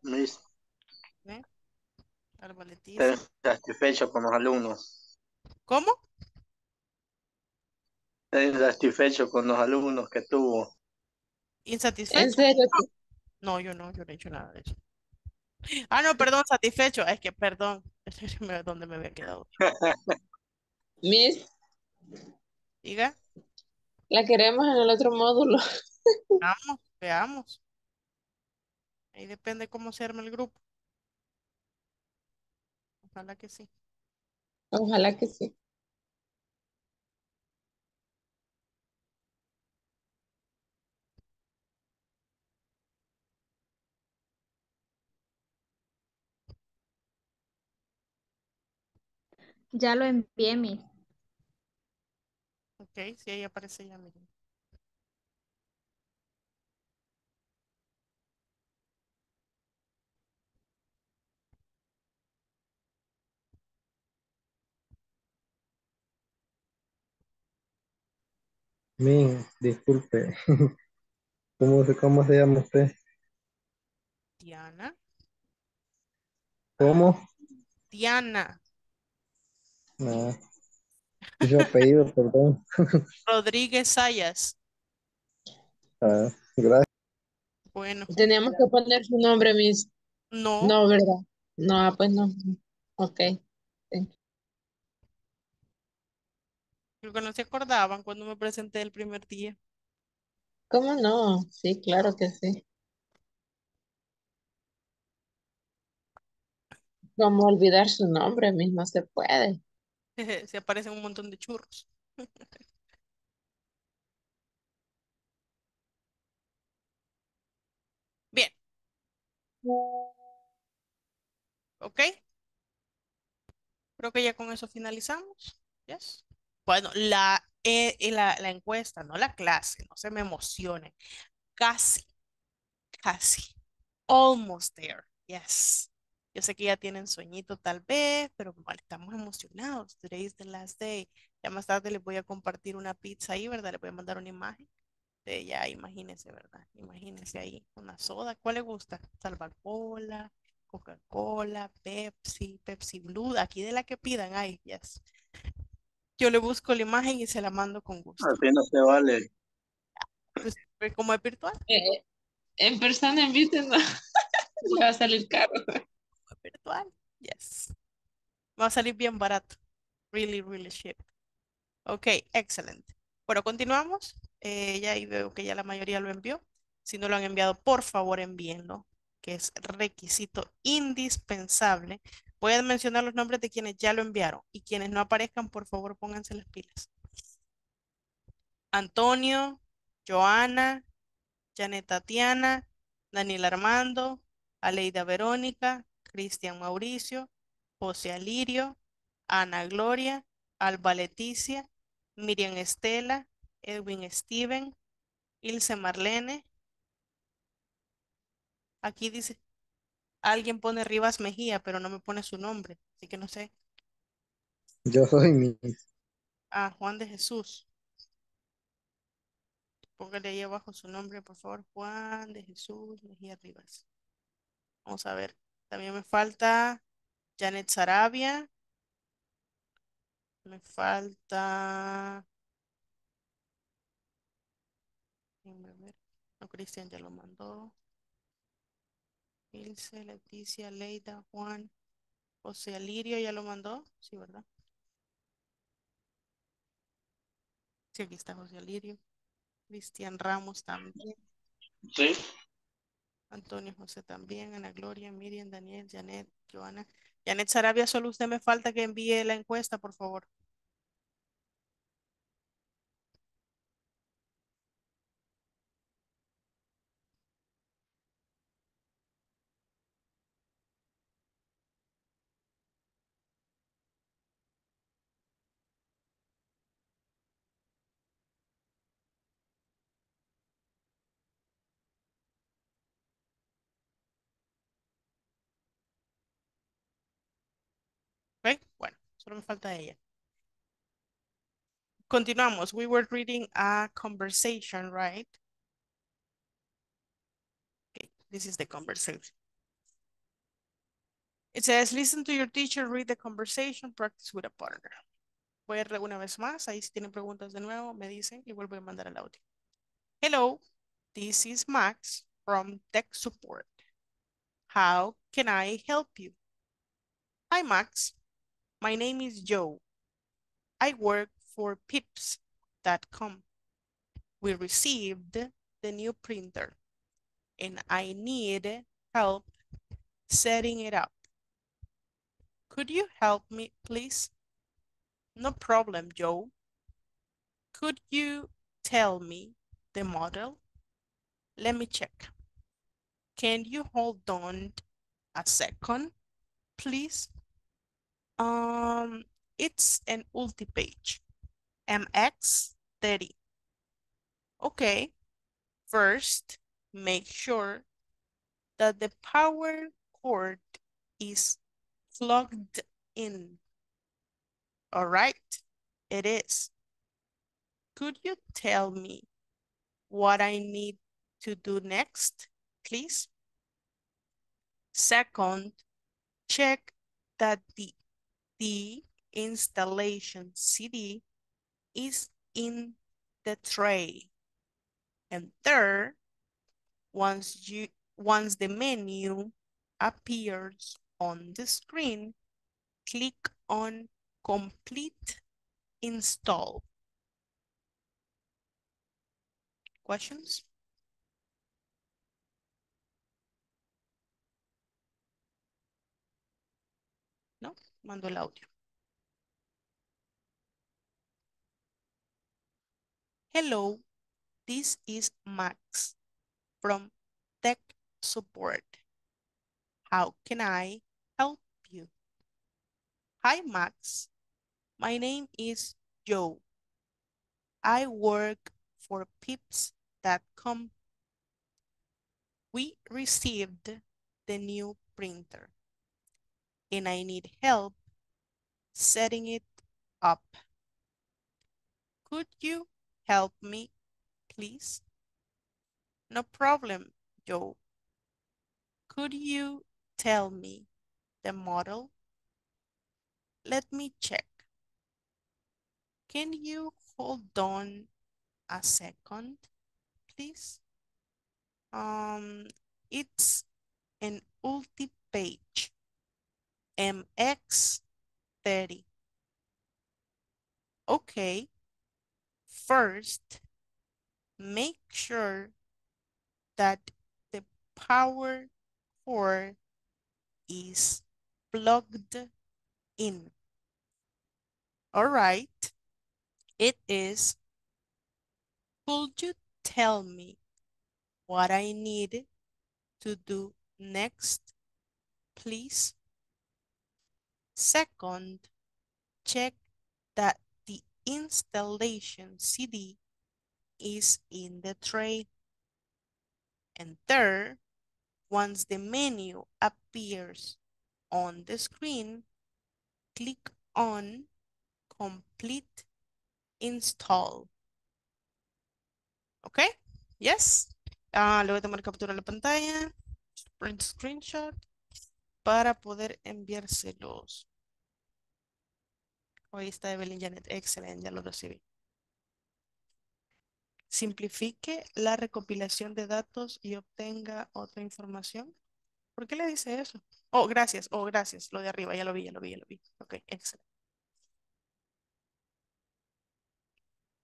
Miss, ¿eh? Estoy satisfecho con los alumnos. ¿Cómo? Estoy satisfecho con los alumnos que tuvo. ¿Insatisfecho? ¿En serio? No, yo no, yo no he hecho nada de eso. Ah, no, perdón, satisfecho. Es que, perdón, (laughs) ¿dónde me había quedado? (laughs) Miss, Diga, la queremos en el otro módulo. (laughs) veamos, veamos. Ahí depende cómo se arma el grupo. Ojalá que sí. Ojalá que sí. Ya lo envié, Miss. Ok, sí, ahí aparece ya, miren. Miss, disculpe. (laughs) ¿Cómo se, cómo se llama usted? Diana. ¿Cómo? Diana No. ¿Y su apellido, (laughs) perdón? Rodríguez Sayas. Ah, gracias. Bueno, Teníamos que poner su nombre, Miss. no, No, ¿verdad? No, ah, pues no. Ok. Creo que no se acordaban cuando me presenté el primer día. ¿Cómo no? Sí, claro que sí. ¿Cómo olvidar su nombre mismo se puede? (laughs) Se aparecen un montón de churros. (laughs) Bien. ¿Ok? Creo que ya con eso finalizamos. Yes. Bueno, la, eh, eh, la, encuesta, no la clase, no se me emocionen. Casi, casi. Almost there. Yes. Yo sé que ya tienen sueñito tal vez, pero igual estamos emocionados. Today is the last day. Ya más tarde les voy a compartir una pizza ahí, ¿verdad? Les voy a mandar una imagen. De ya, imagínense, ¿verdad? Imagínense ahí una soda. ¿Cuál le gusta? Salva-Cola, Coca-Cola, Pepsi, Pepsi Blue. Aquí de la que pidan, ay, yes. Yo le busco la imagen y se la mando con gusto. Así no se vale. Pues, como es virtual, Eh, en persona inviten, no. (laughs) Le va a salir caro. es virtual. Yes. Va a salir bien barato. Really, really cheap. Ok, excelente. Bueno, continuamos. Eh, ya ahí veo que ya la mayoría lo envió. Si no lo han enviado, por favor envíenlo, que es requisito indispensable. Voy a mencionar los nombres de quienes ya lo enviaron y quienes no aparezcan, por favor, pónganse las pilas. Antonio, Joana, Janet Tatiana, Daniel Armando, Aleida Verónica, Cristian Mauricio, José Alirio, Ana Gloria, Alba Leticia, Miriam Estela, Edwin Steven, Ilse Marlene. Aquí dice, alguien pone Rivas Mejía, pero no me pone su nombre, así que no sé. Yo soy mi. Ah, Juan de Jesús. Póngale ahí abajo su nombre, por favor. Juan de Jesús Mejía Rivas. Vamos a ver. También me falta Janet Sarabia. Me falta... No, Cristian ya lo mandó. Ilse, Leticia, Leida, Juan, José Alirio ya lo mandó. Sí, ¿verdad? Sí, aquí está José Alirio. Cristian Ramos también. Sí. Antonio José también. Ana Gloria, Miriam, Daniel, Janet, Joana. Janet Sarabia, solo usted me falta que envíe la encuesta, por favor. Solo me falta ella. Continuamos. We were reading a conversation, right? Okay, this is the conversation. It says, listen to your teacher, read the conversation, practice with a partner. Voy a una vez más. Ahí si tienen preguntas de nuevo, me dicen y vuelvo a mandar el audio. Hello, this is Max from Tech Support. How can I help you? Hi, Max. My name is Joe. I work for pips.com. We received the new printer and I need help setting it up. Could you help me, please? No problem, Joe. Could you tell me the model? Let me check. Can you hold on a second, please? Um, it's an ulti-page, MX30. Okay, first, make sure that the power cord is plugged in. All right, it is. Could you tell me what I need to do next, please? Second, check that the, the installation CD is in the tray. And third, once you once the menu appears on the screen, click on complete install. Questions? No, mando el audio. Hello, this is Max from Tech Support. How can I help you? Hi, Max. My name is Joe. I work for pips.com. We received the new printer and I need help setting it up. Could you help me, please? No problem, Joe. Could you tell me the model? Let me check. Can you hold on a second, please? Um, it's an ulti-page, MX30. Okay, first, make sure that the power cord is plugged in. All right. It is, could you tell me what I need to do next, please? Second, check that the installation CD is in the tray. And third, once the menu appears on the screen, click on complete install. Okay, Yes. Ah, le voy a tomar captura de la pantalla. Print screenshot. Para poder enviárselos. Hoy está Evelyn Janet. Excelente, ya lo recibí. Simplifique la recopilación de datos y obtenga otra información. ¿Por qué le dice eso? Oh, gracias. Oh, gracias. Lo de arriba, ya lo vi, ya lo vi, ya lo vi. Ok, excelente.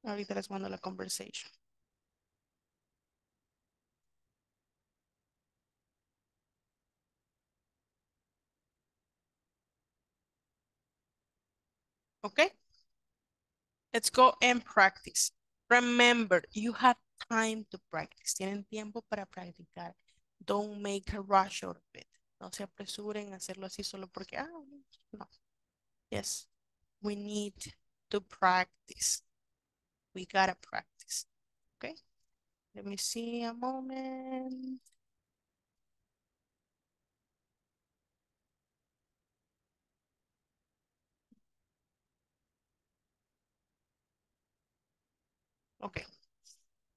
Ahorita les mando la conversation. Okay? Let's go and practice. Remember, you have time to practice. Tienen tiempo para practicar. Don't make a rush out of it. No se apresuren a hacerlo así solo porque, ah, no. Yes, we need to practice. We gotta practice. Okay? Let me see a moment. Ok.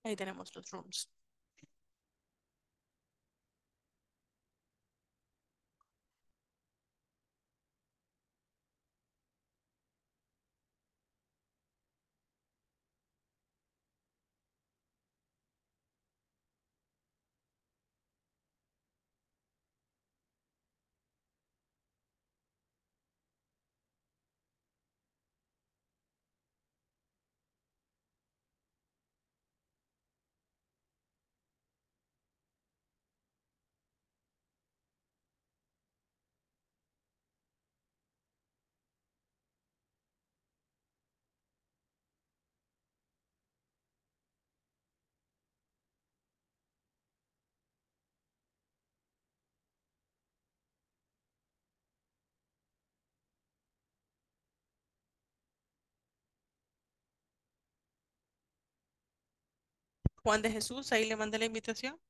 Ahí tenemos los rooms. Juan de Jesús, ahí le mandé la invitación.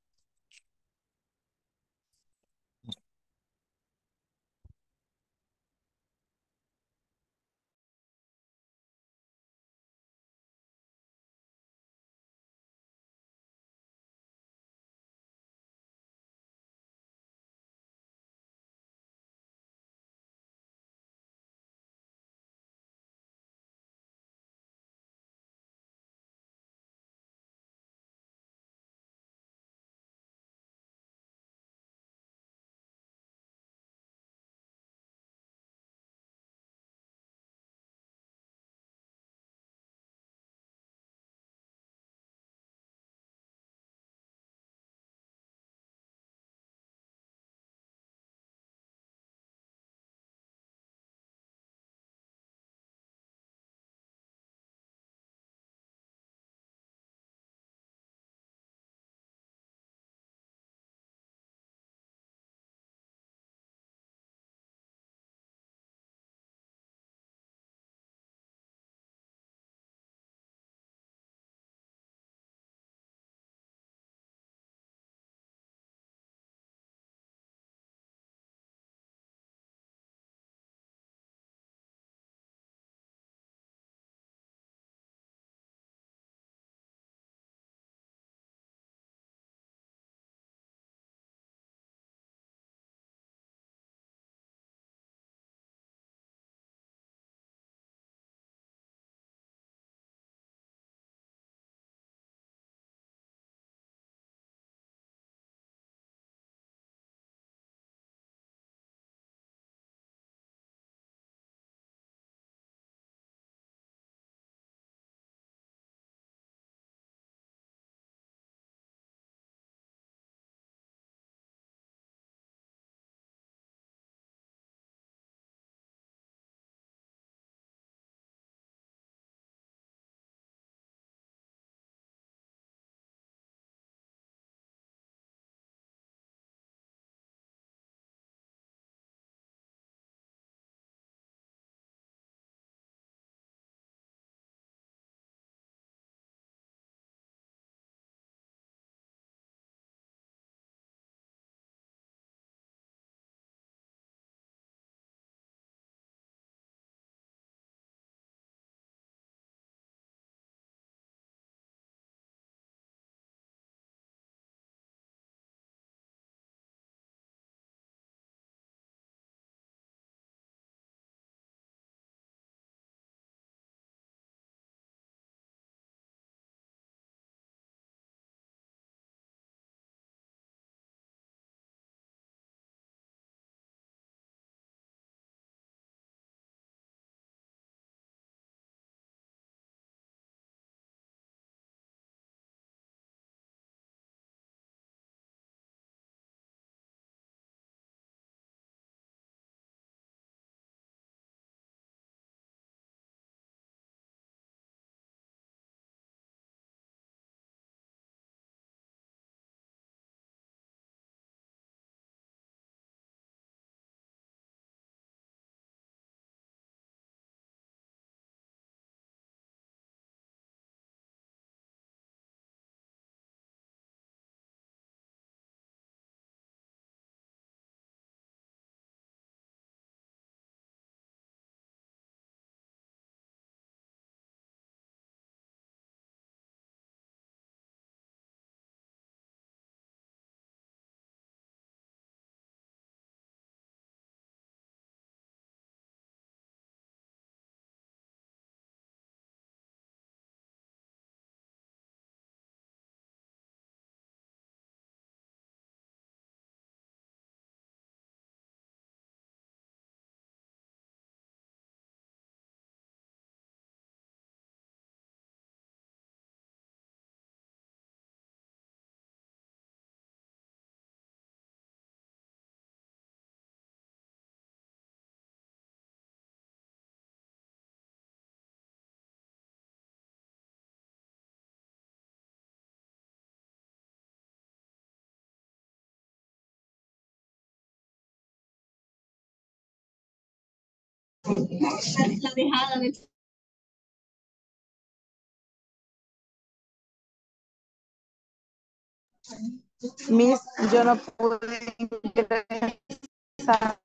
Miss, yo no pude ingresar.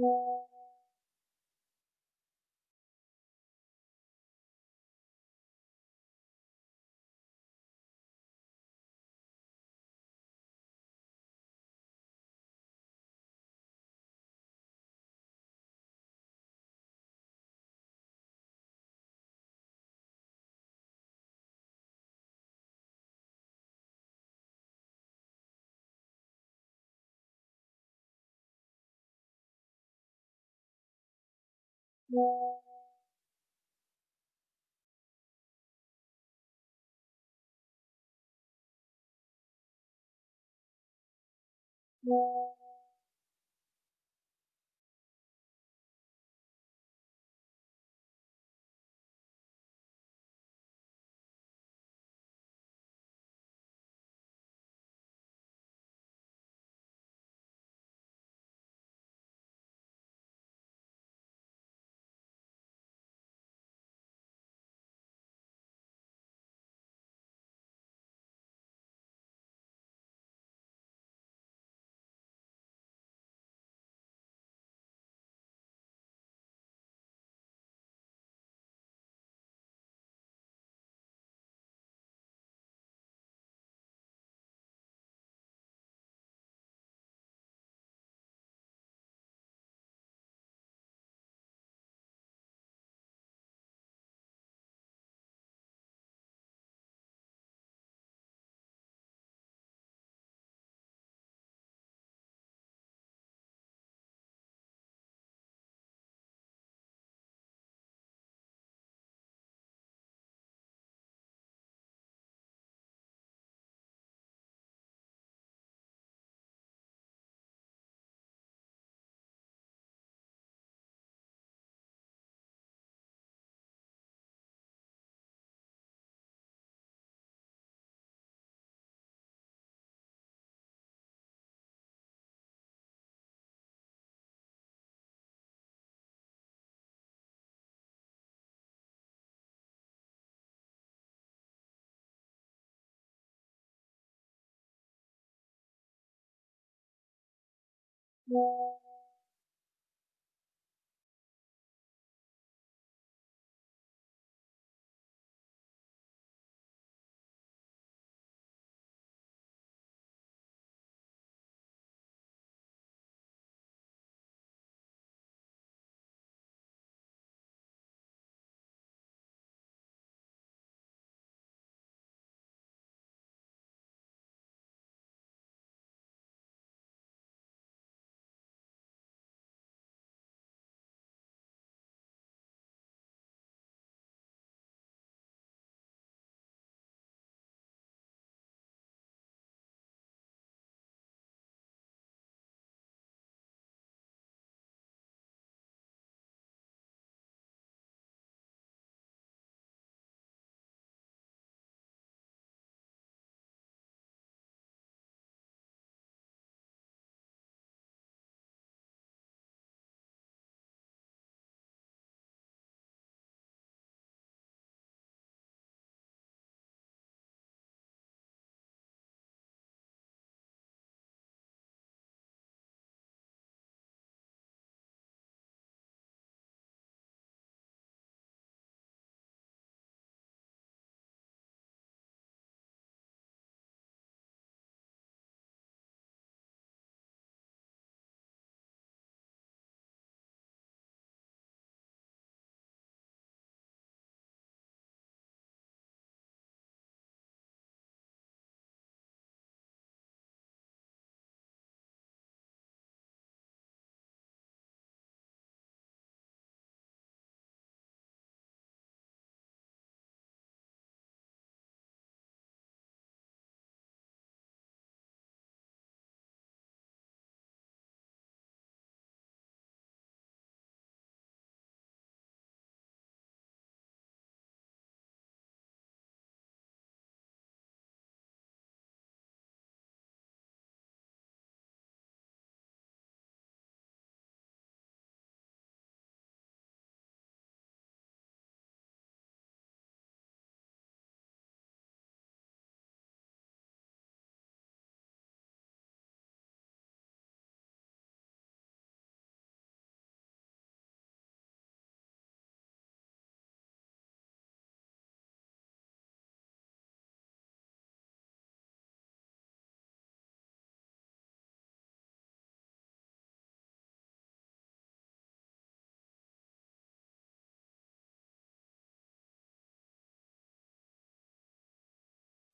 Thank you. you Yeah. (laughs)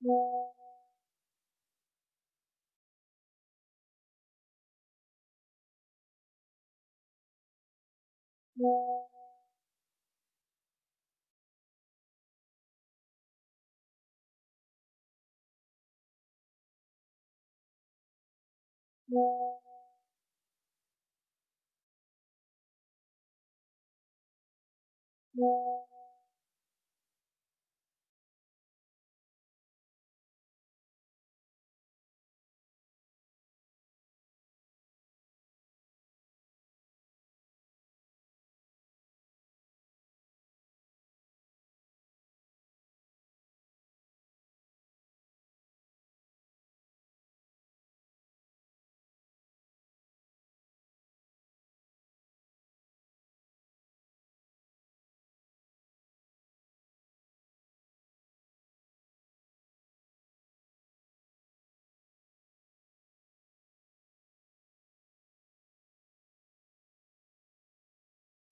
you.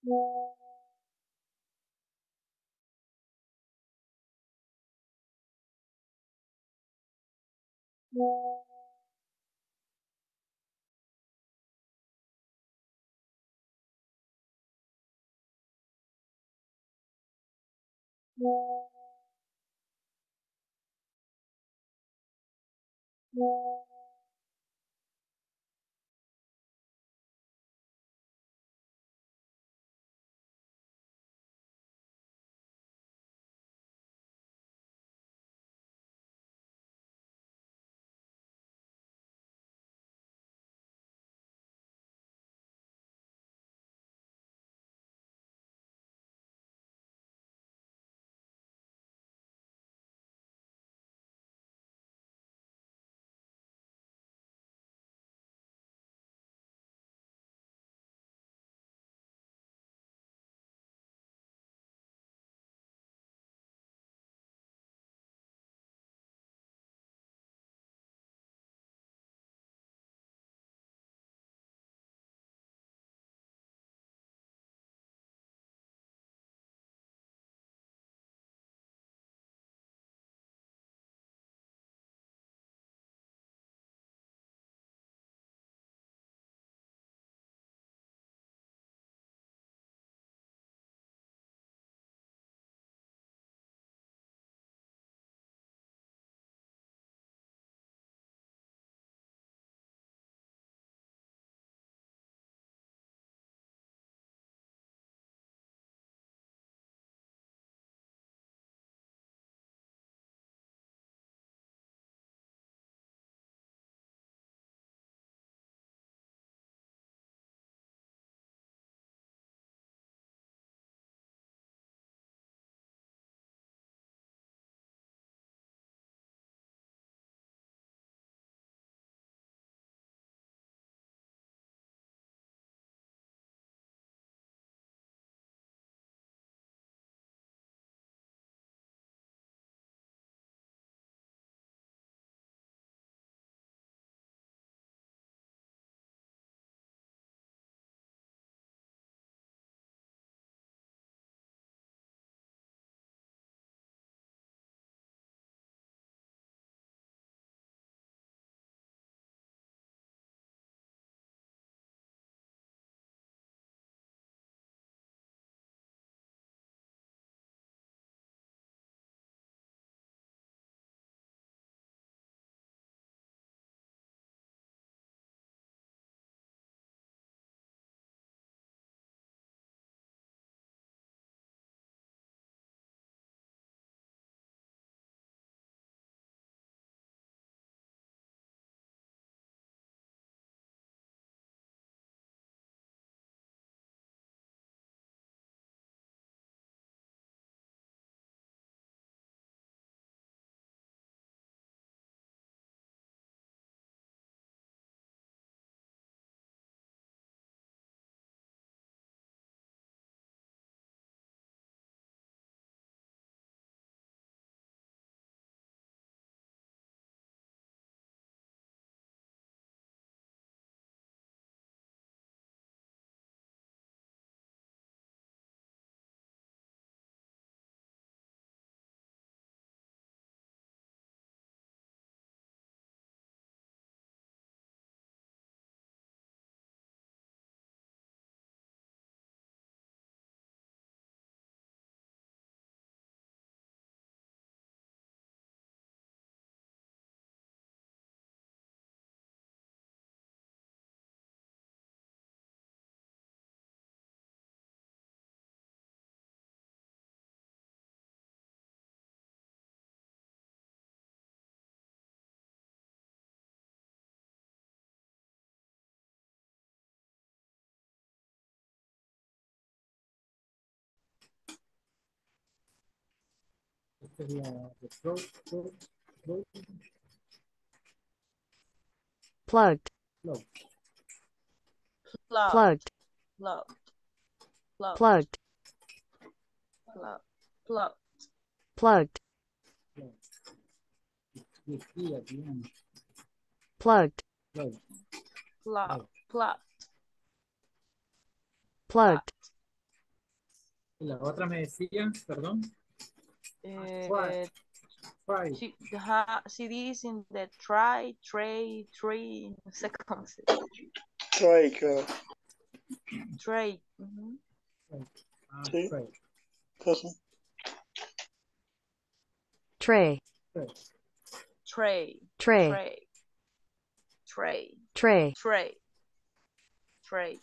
you. Sería the throat, throat, throat, plugged, flow. Plugged. plugged, Plugged. Plugged. plugged, Plugged. Plugged. plugged, With at the end. plugged, Plugged. Plugged. plugged, la otra me decía, perdón. Eh, Try. Try. she, ajá, she is in the try, tray, tree, no sé cómo se Try, creo. Tray. ujú. Ah, Sí. try. Entonces, tray, Try. Tray. tray, Tray. Tray. tray, Tray. Tray.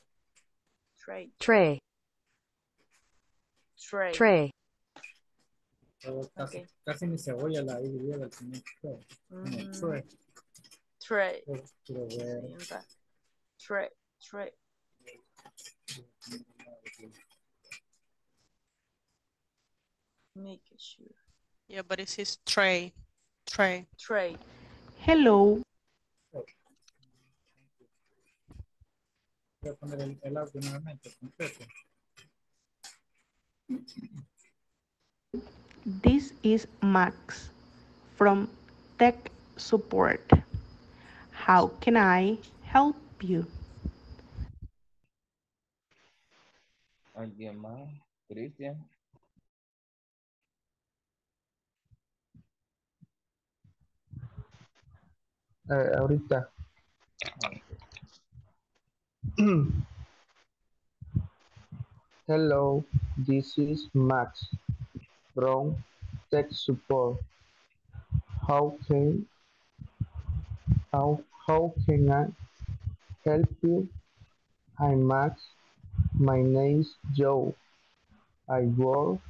Tray. tray, Tray. tray, Oh, casi, Ok. casi ni cebolla la I griega al final. Mm, try. Tray. Quiero ver. Sí, anda. Tray. Tray. Make sure. Yeah, but it says tray. Tray. Tray. Hello. Voy a poner el, el audio nuevamente, completo. This is Max from Tech Support. How can I help you? ¿Alguien más? Cristian. Eh, ahorita. (clears throat) Hello, this is Max from Tech Support. How can how, how can I help you? Hi Max, my name is Joe. I work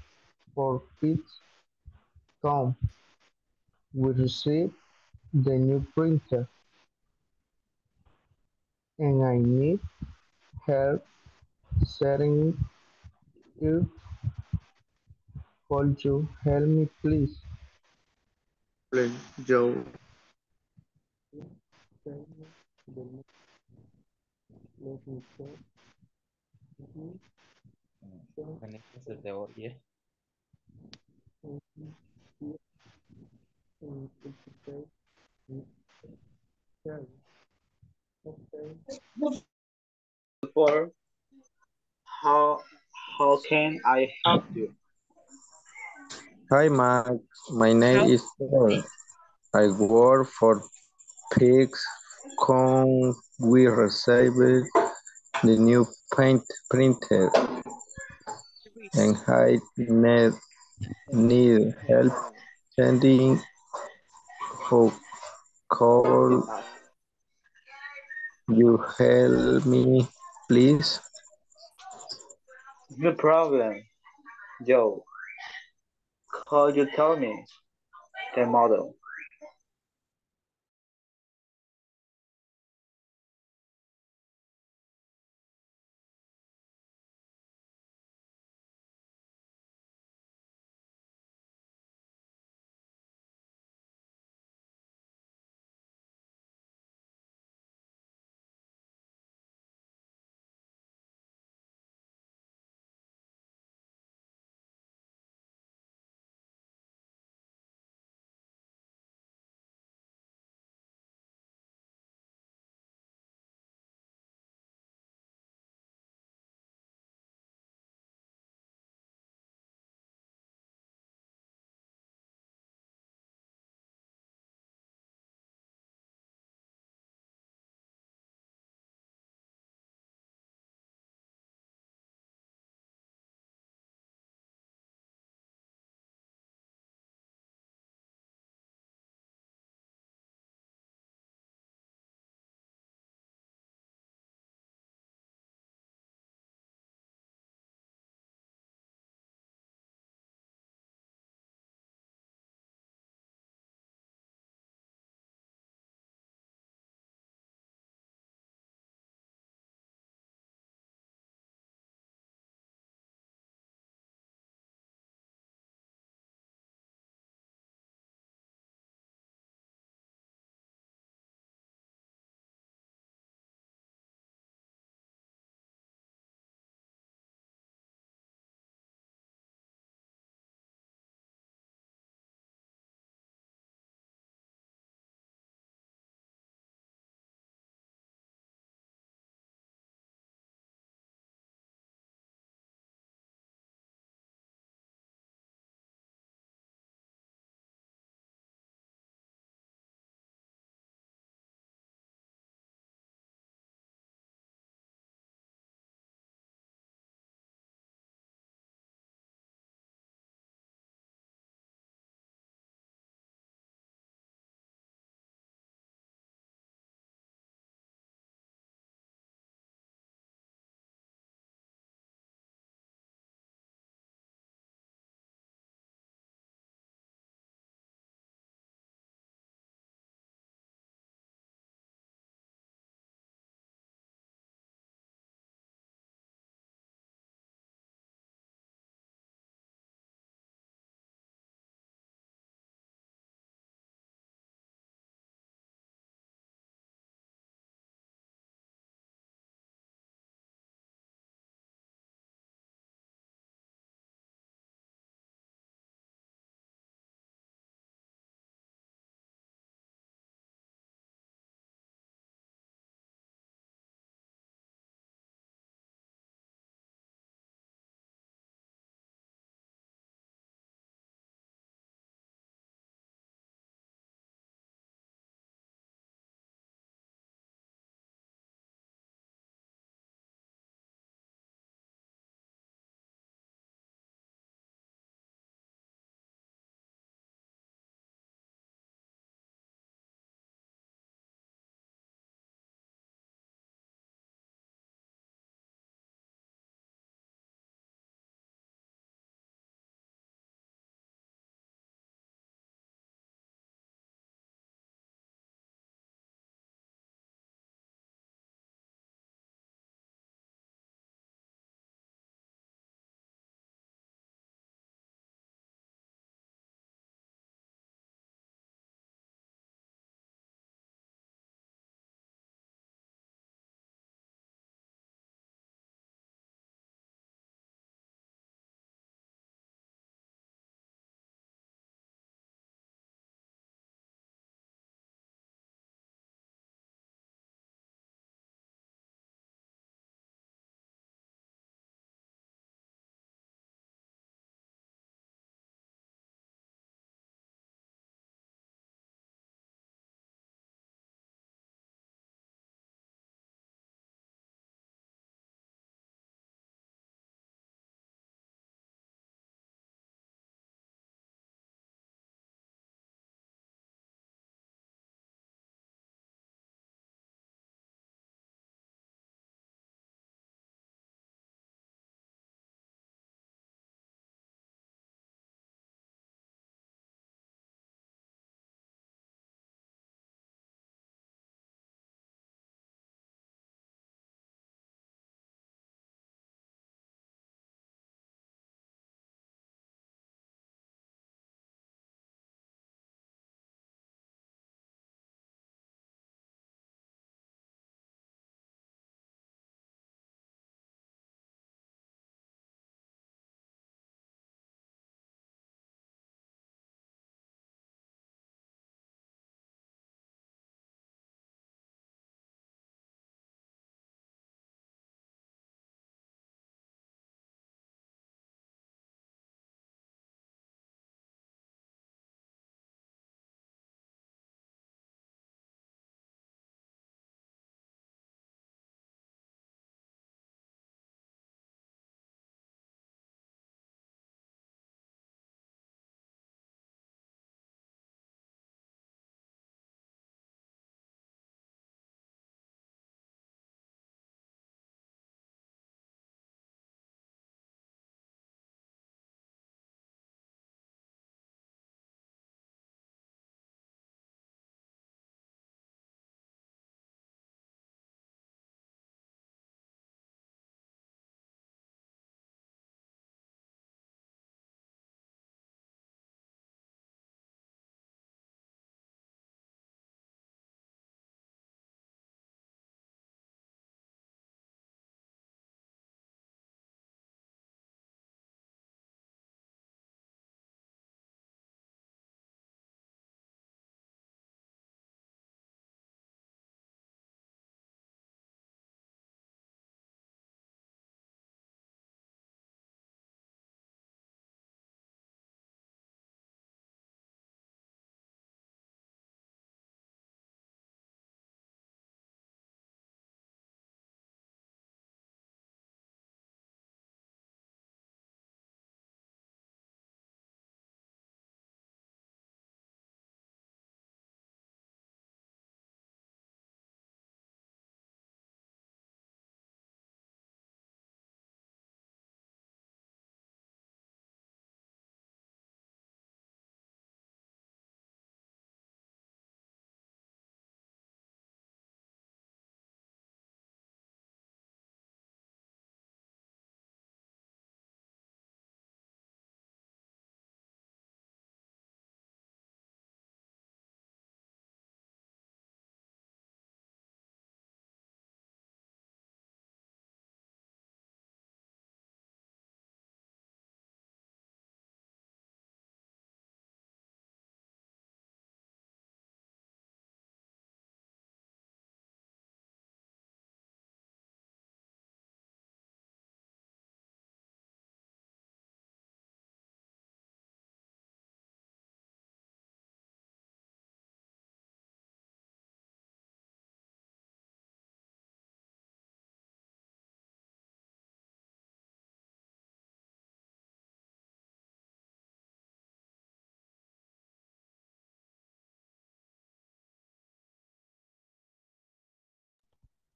for Fitcom. We received the new printer and I need help setting it up. Could you help me please? Please, Joe. Vanessa se te oye. For how how can I help you? Hi, Max. My name is Paul. I work for Pixcom. We received the new paint printer and I need, need help sending how call you help me please No problem, Joe. Could you tell me the model?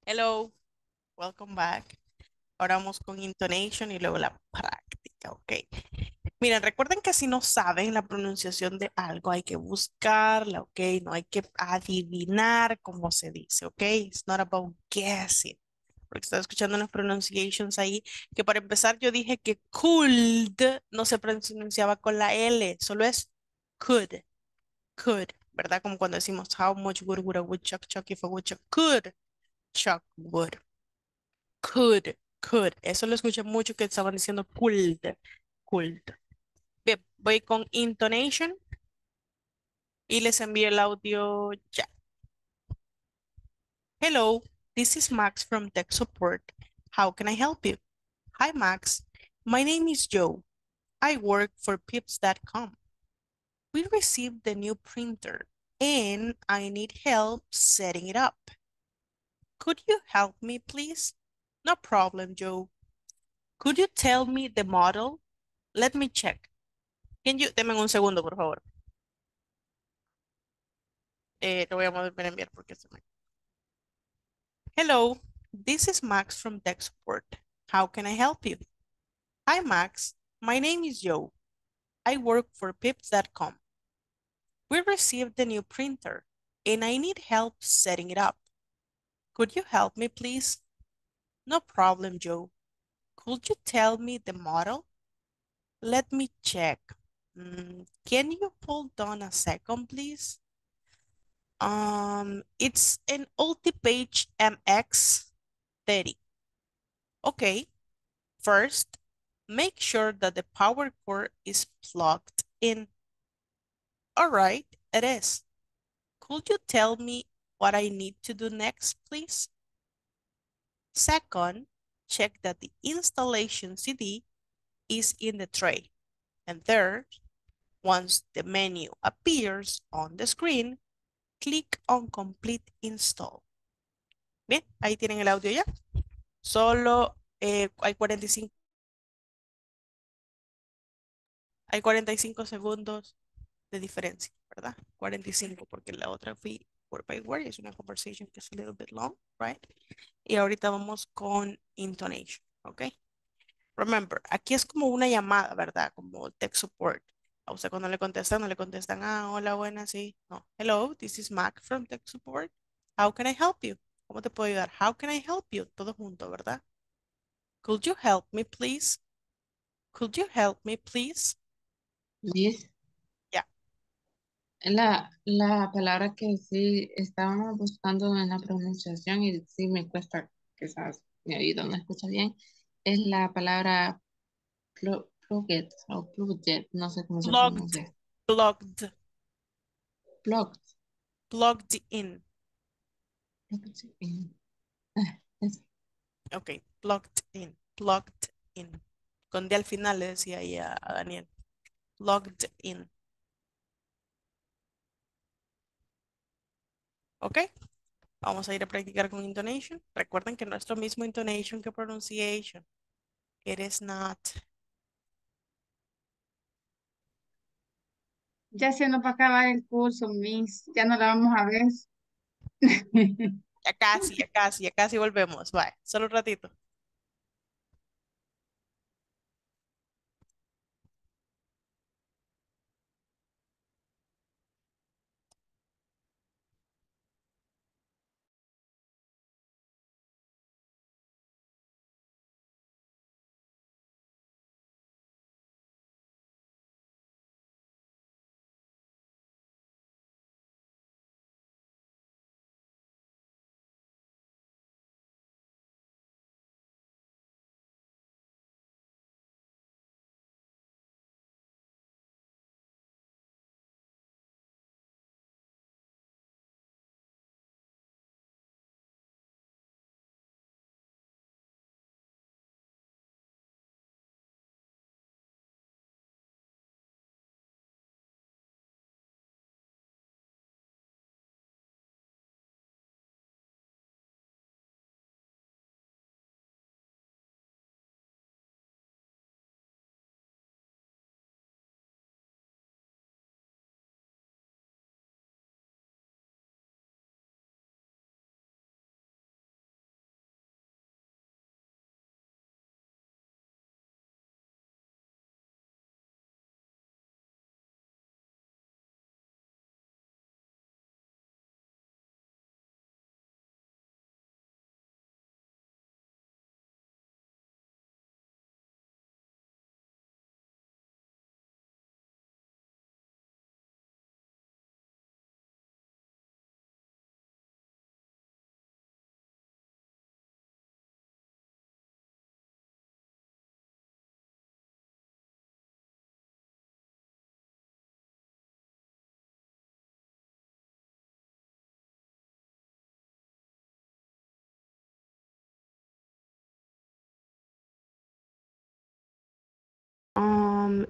Hello. Welcome back. Ahora vamos con intonation y luego la práctica, ¿ok? Miren, recuerden que si no saben la pronunciación de algo, hay que buscarla, ¿ok? No hay que adivinar cómo se dice, ¿ok? It's not about guessing. Porque estaba escuchando unas pronunciations ahí, que para empezar yo dije que could no se pronunciaba con la L, solo es could, could, ¿verdad? Como cuando decimos how much wood would a woodchuck chuck if a woodchuck could chuck wood. Could, could. Eso lo escuché mucho que estaban diciendo could, could. Bien, voy con intonation y les envío el audio ya. Hello, this is Max from tech support. How can I help you? Hi, Max. My name is Joe. I work for pips.com. We received the new printer and I need help setting it up. Could you help me, please? No problem, Joe. Could you tell me the model? Let me check. Can you, deme un segundo, por favor. Eh, lo voy a volver a enviar porque se me... Hello, this is Max from tech support. How can I help you? Hi, Max. My name is Joe. I work for pips.com. We received the new printer and I need help setting it up. Could you help me, please? No problem, Joe. Could you tell me the model? Let me check. Mm, can you hold on a second, please? Um, it's an Ultipage MX30. Okay, first, make sure that the power cord is plugged in. All right, it is. Could you tell me what I need to do next, please? Second, check that the installation CD is in the tray. And third, once the menu appears on the screen, click on complete install. Bien, ahí tienen el audio ya. Solo eh, hay 45 hay 45 segundos de diferencia, ¿verdad? 45 porque la otra fui word by word es una conversation que es a little bit long, right? Y ahorita vamos con intonation, ¿ok? Remember, aquí es como una llamada, ¿verdad? Como tech support. O sea, cuando le contestan, no le contestan, ah, hola, buenas, sí. No, hello, this is Mac from tech support. How can I help you? ¿Cómo te puedo ayudar? How can I help you? Todo junto, ¿verdad? Could you help me, please? Could you help me, please? Ya. La, la palabra que sí estábamos buscando en la pronunciación y sí me cuesta, quizás mi oído no escucha bien, es la palabra plu- plugged o plugged, no sé cómo se pronuncia. plugged, Plugged. plugged in. plugged in. (laughs) Ah. Ok, plugged in, plugged in. Con D al final le decía ahí a, a Daniel. Plugged in. Ok, vamos a ir a practicar con intonation. Recuerden que no es lo mismo intonation que pronunciation. It is not. Ya se nos va a acabar el curso, Miss. Ya no la vamos a ver. (laughs) Ya casi, ya casi, ya casi volvemos. Bye, solo un ratito.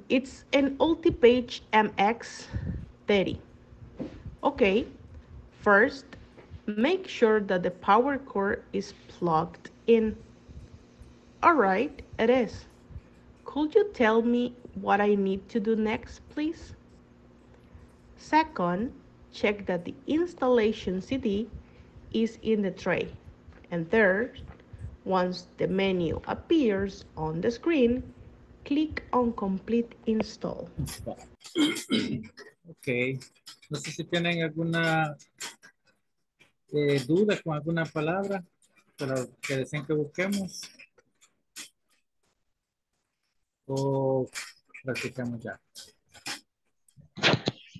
It's an Ultipage MX30. Okay, first, make sure that the power cord is plugged in. All right, it is. Could you tell me what I need to do next, please? Second, check that the installation CD is in the tray. And third, once the menu appears on the screen, click on Complete Install. (coughs) Ok. No sé si tienen alguna eh, duda con alguna palabra para que deseen que busquemos. O practicamos ya.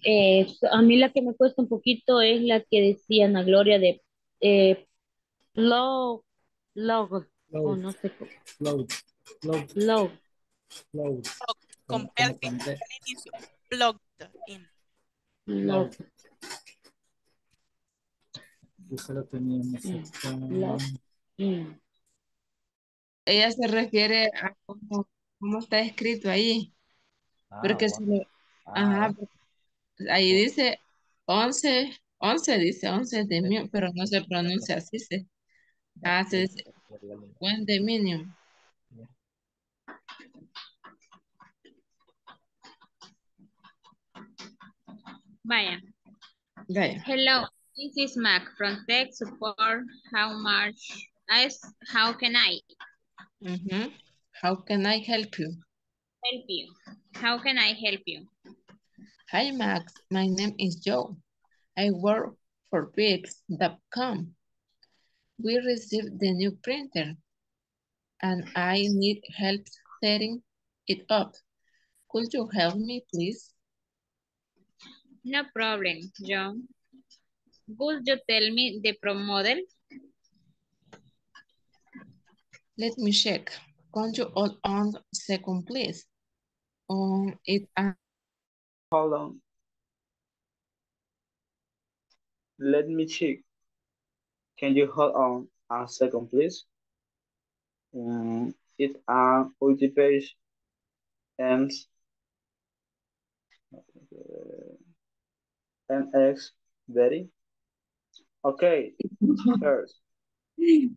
Eh, a mí la que me cuesta un poquito es la que decía Ana Gloria de eh, log, log, o no sé cómo. Load. Load. Log. Load. Con con al inicio. Plugged in. Log. Eso lo teníamos acá. Log. in. Ella se refiere a cómo, cómo está escrito ahí. Porque si lo- ajá, ahí dice 11, 11 dice 11 de mí, pero no se pronuncia así, se hace buen de mínimo. Vaya. Vaya. Hello, this is Mac from Tech Support. How much? As how can I Ujú. How can I help you? help you? How can I help you? Hi Max, my name is Joe. I work for Bix.com. We received the new printer and I need help setting it up. Could you help me, please? No problem, John. Would you tell me the pro model? Let me check. Can you hold on a second, please? On it, uh, Hold on. Let me check. Can you hold on a second, please? Um, it's an page and MX very. Okay, (laughs) first,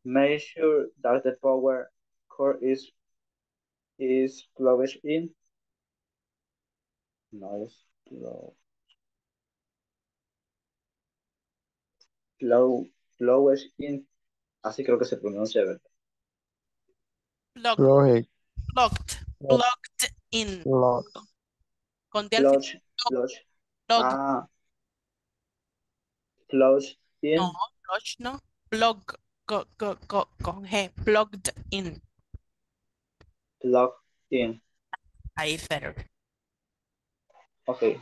make sure that the power cord is is plugged in. No, it's plug. Plug, plugged in. Así creo que se pronuncia, ¿verdad? Plugged. Logic. Plugged. Plugged in. Log. Con D al final. Plug, plug. Plug. Ah. Plug in. No, plugged no. Plug. Go, go, go, con G. Plugged in. Plug in. Ahí better. Okay.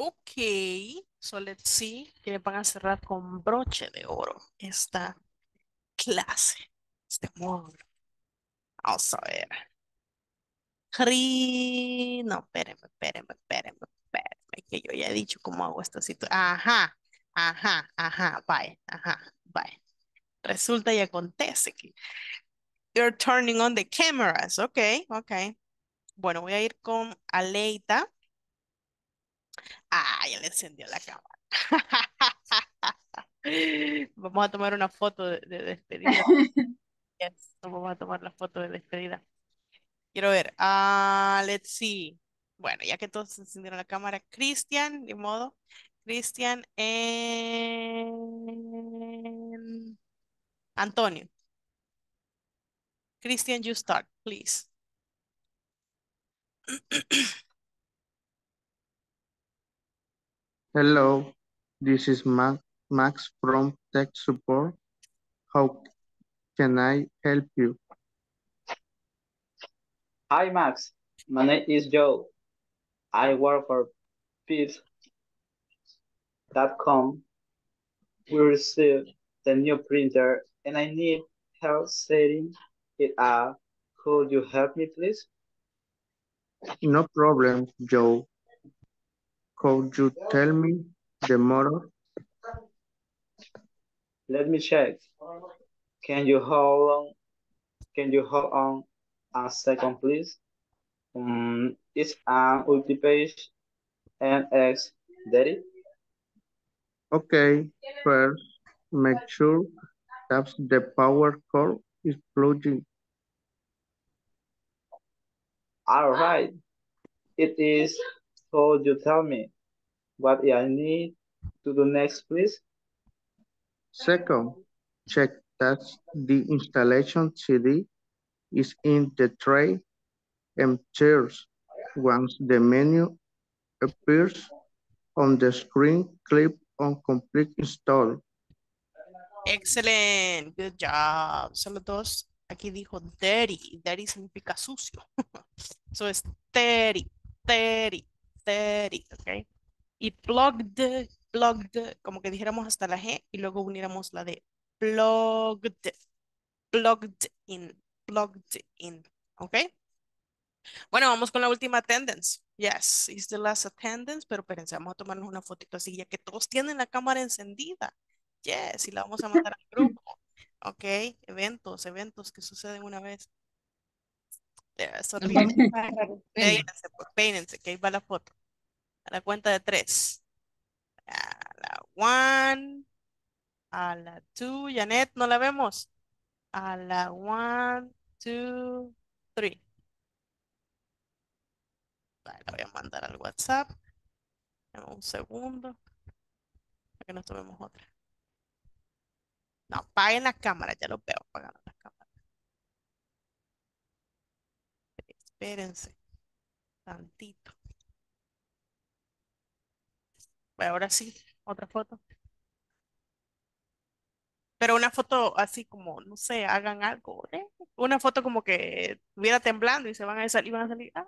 Ok, so let's see que van a cerrar con broche de oro esta clase, este módulo. Vamos a ver. No, espérenme, espérenme, espérenme, espérenme, que yo ya he dicho cómo hago esta situación. Ajá, ajá, ajá, bye, ajá, bye. Resulta y acontece que you're turning on the cameras. Ok, ok. Bueno, voy a ir con Aleita. Ah, ya le encendió la cámara. (laughs) Vamos a tomar una foto de, de despedida. (laughs) Yes, vamos a tomar la foto de despedida. Quiero ver. Ah, let's see. Bueno, ya que todos encendieron la cámara, Cristian, de modo. Cristian en Antonio. Cristian, you start, please. (clears throat) Hello, this is Max, Max from Tech Support. How can I help you? Hi, Max. My name is Joe. I work for Pips.com. We received the new printer and I need help setting it up. Could you help me, please? No problem, Joe. Could you tell me the model? Let me check. Can you hold on? Can you hold on a second, please? Um, it's an Ultipage NX Daddy. Okay, first, make sure that the power cord is plugged in. All right. It is. Could you tell me what I need to do next, please? Second, check that the installation CD is in the tray and chairs. Once the menu appears on the screen, click on complete install. Excellent, good job. Solo dos. Aquí dijo dirty. Dirty significa sucio. (laughs) so es dirty, dirty, dirty, ok. Y plugged, plugged, como que dijéramos hasta la G y luego uniéramos la de plugged, plugged in, plugged in, ok. Bueno, vamos con la última attendance. Yes, it's the last attendance, pero espérense, vamos a tomarnos una fotito así, ya que todos tienen la cámara encendida. Yes, y la vamos a mandar al grupo. Ok, eventos, eventos que suceden una vez. Yeah, so. (laughs) Peínense, pues, peínense, que ahí va la foto. A la cuenta de tres. A la one, a la two, Janet, ¿no la vemos? A la one, two, three. La voy a mandar al WhatsApp. Un segundo. Para que nos tomemos otra. No, apaguen la cámara, ya lo veo apagando la cámara. Espérense. Tantito. Bueno, ahora sí, otra foto. Pero una foto así como, no sé, hagan algo. ¿eh? Una foto como que estuviera temblando y se van a salir, van a salir. ah.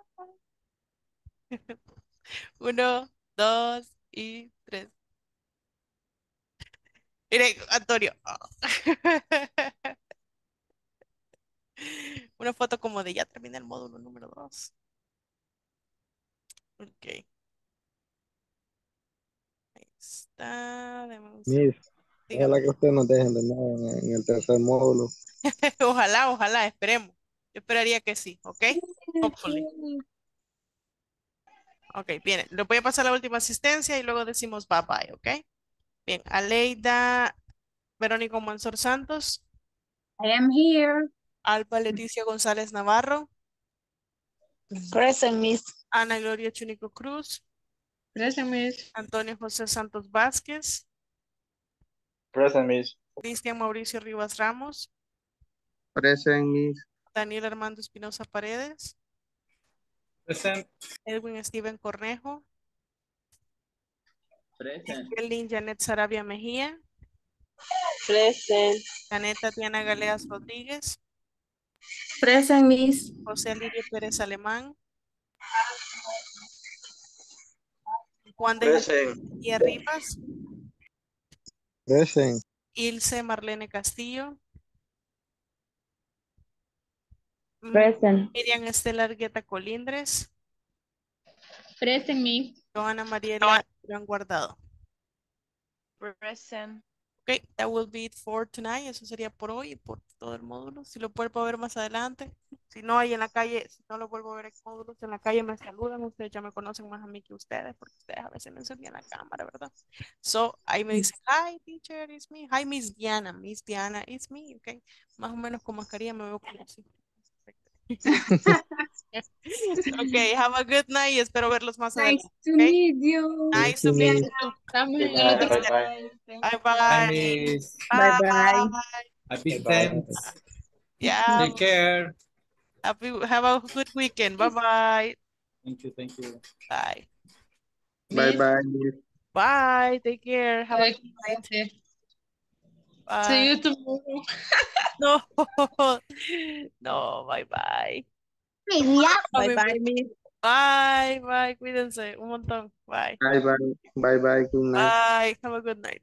(laughs) Uno, dos y tres. Mire, Antonio. (laughs) Una foto como de ya terminé el módulo número dos. Ok. Está. un Miss, ojalá que ustedes nos dejen de nuevo en, en el tercer módulo. (laughs) Ojalá, ojalá, esperemos. Yo esperaría que sí, ¿ok? Hopefully. Ok, bien. Le voy a pasar la última asistencia y luego decimos bye bye, ¿ok? Bien, Aleida Verónica Mansor Santos. I am here. Alba Leticia González Navarro. Present, Miss. Ana Gloria Chunico Cruz. Present, Miss. Antonio José Santos Vázquez. Present, Miss. Cristian Mauricio Rivas Ramos. Present, Miss. Daniel Armando Espinosa Paredes. Present. Edwin Steven Cornejo. Present. Kelly Janet Sarabia Mejía. Present. Janet Tatiana Galeas Rodríguez. Present, Miss. José Lirio Pérez Alemán. Juan de Present. y Rivas, Present. Ilse Marlene Castillo, mm, Present. Miriam Estela Argueta Colindres, Present, Miss. Joana Mariela Gran Guardado. Present. That will be it for tonight. Eso sería por hoy y por todo el módulo. Si lo vuelvo a ver más adelante. Si no hay en la calle, si no lo vuelvo a ver en módulos en la calle, me saludan. Ustedes ya me conocen más a mí que ustedes, porque ustedes a veces me encendían la cámara, ¿verdad? So, ahí me dicen, hi, teacher, it's me. Hi, Miss Diana. Miss Diana, it's me. Ok, más o menos con mascarilla me veo como así. Ok, have a good night y espero verlos más Nice to ok? meet you. Nice to meet you. Estamos en Bye, el otro bye, bye. Bye Bye, bye. Bye bye. Happy Bye. 10th. Yeah. Take care. Happy, have a good weekend. Bye bye. Thank you, thank you. Bye. Bye bye. Bye. Take care. Have a good night. See you tomorrow. No. No. Bye bye. Bye bye, Miss. Bye. Bye. Cuídense un montón. Bye. Bye bye. Bye bye. Good night. Bye. Have a good night.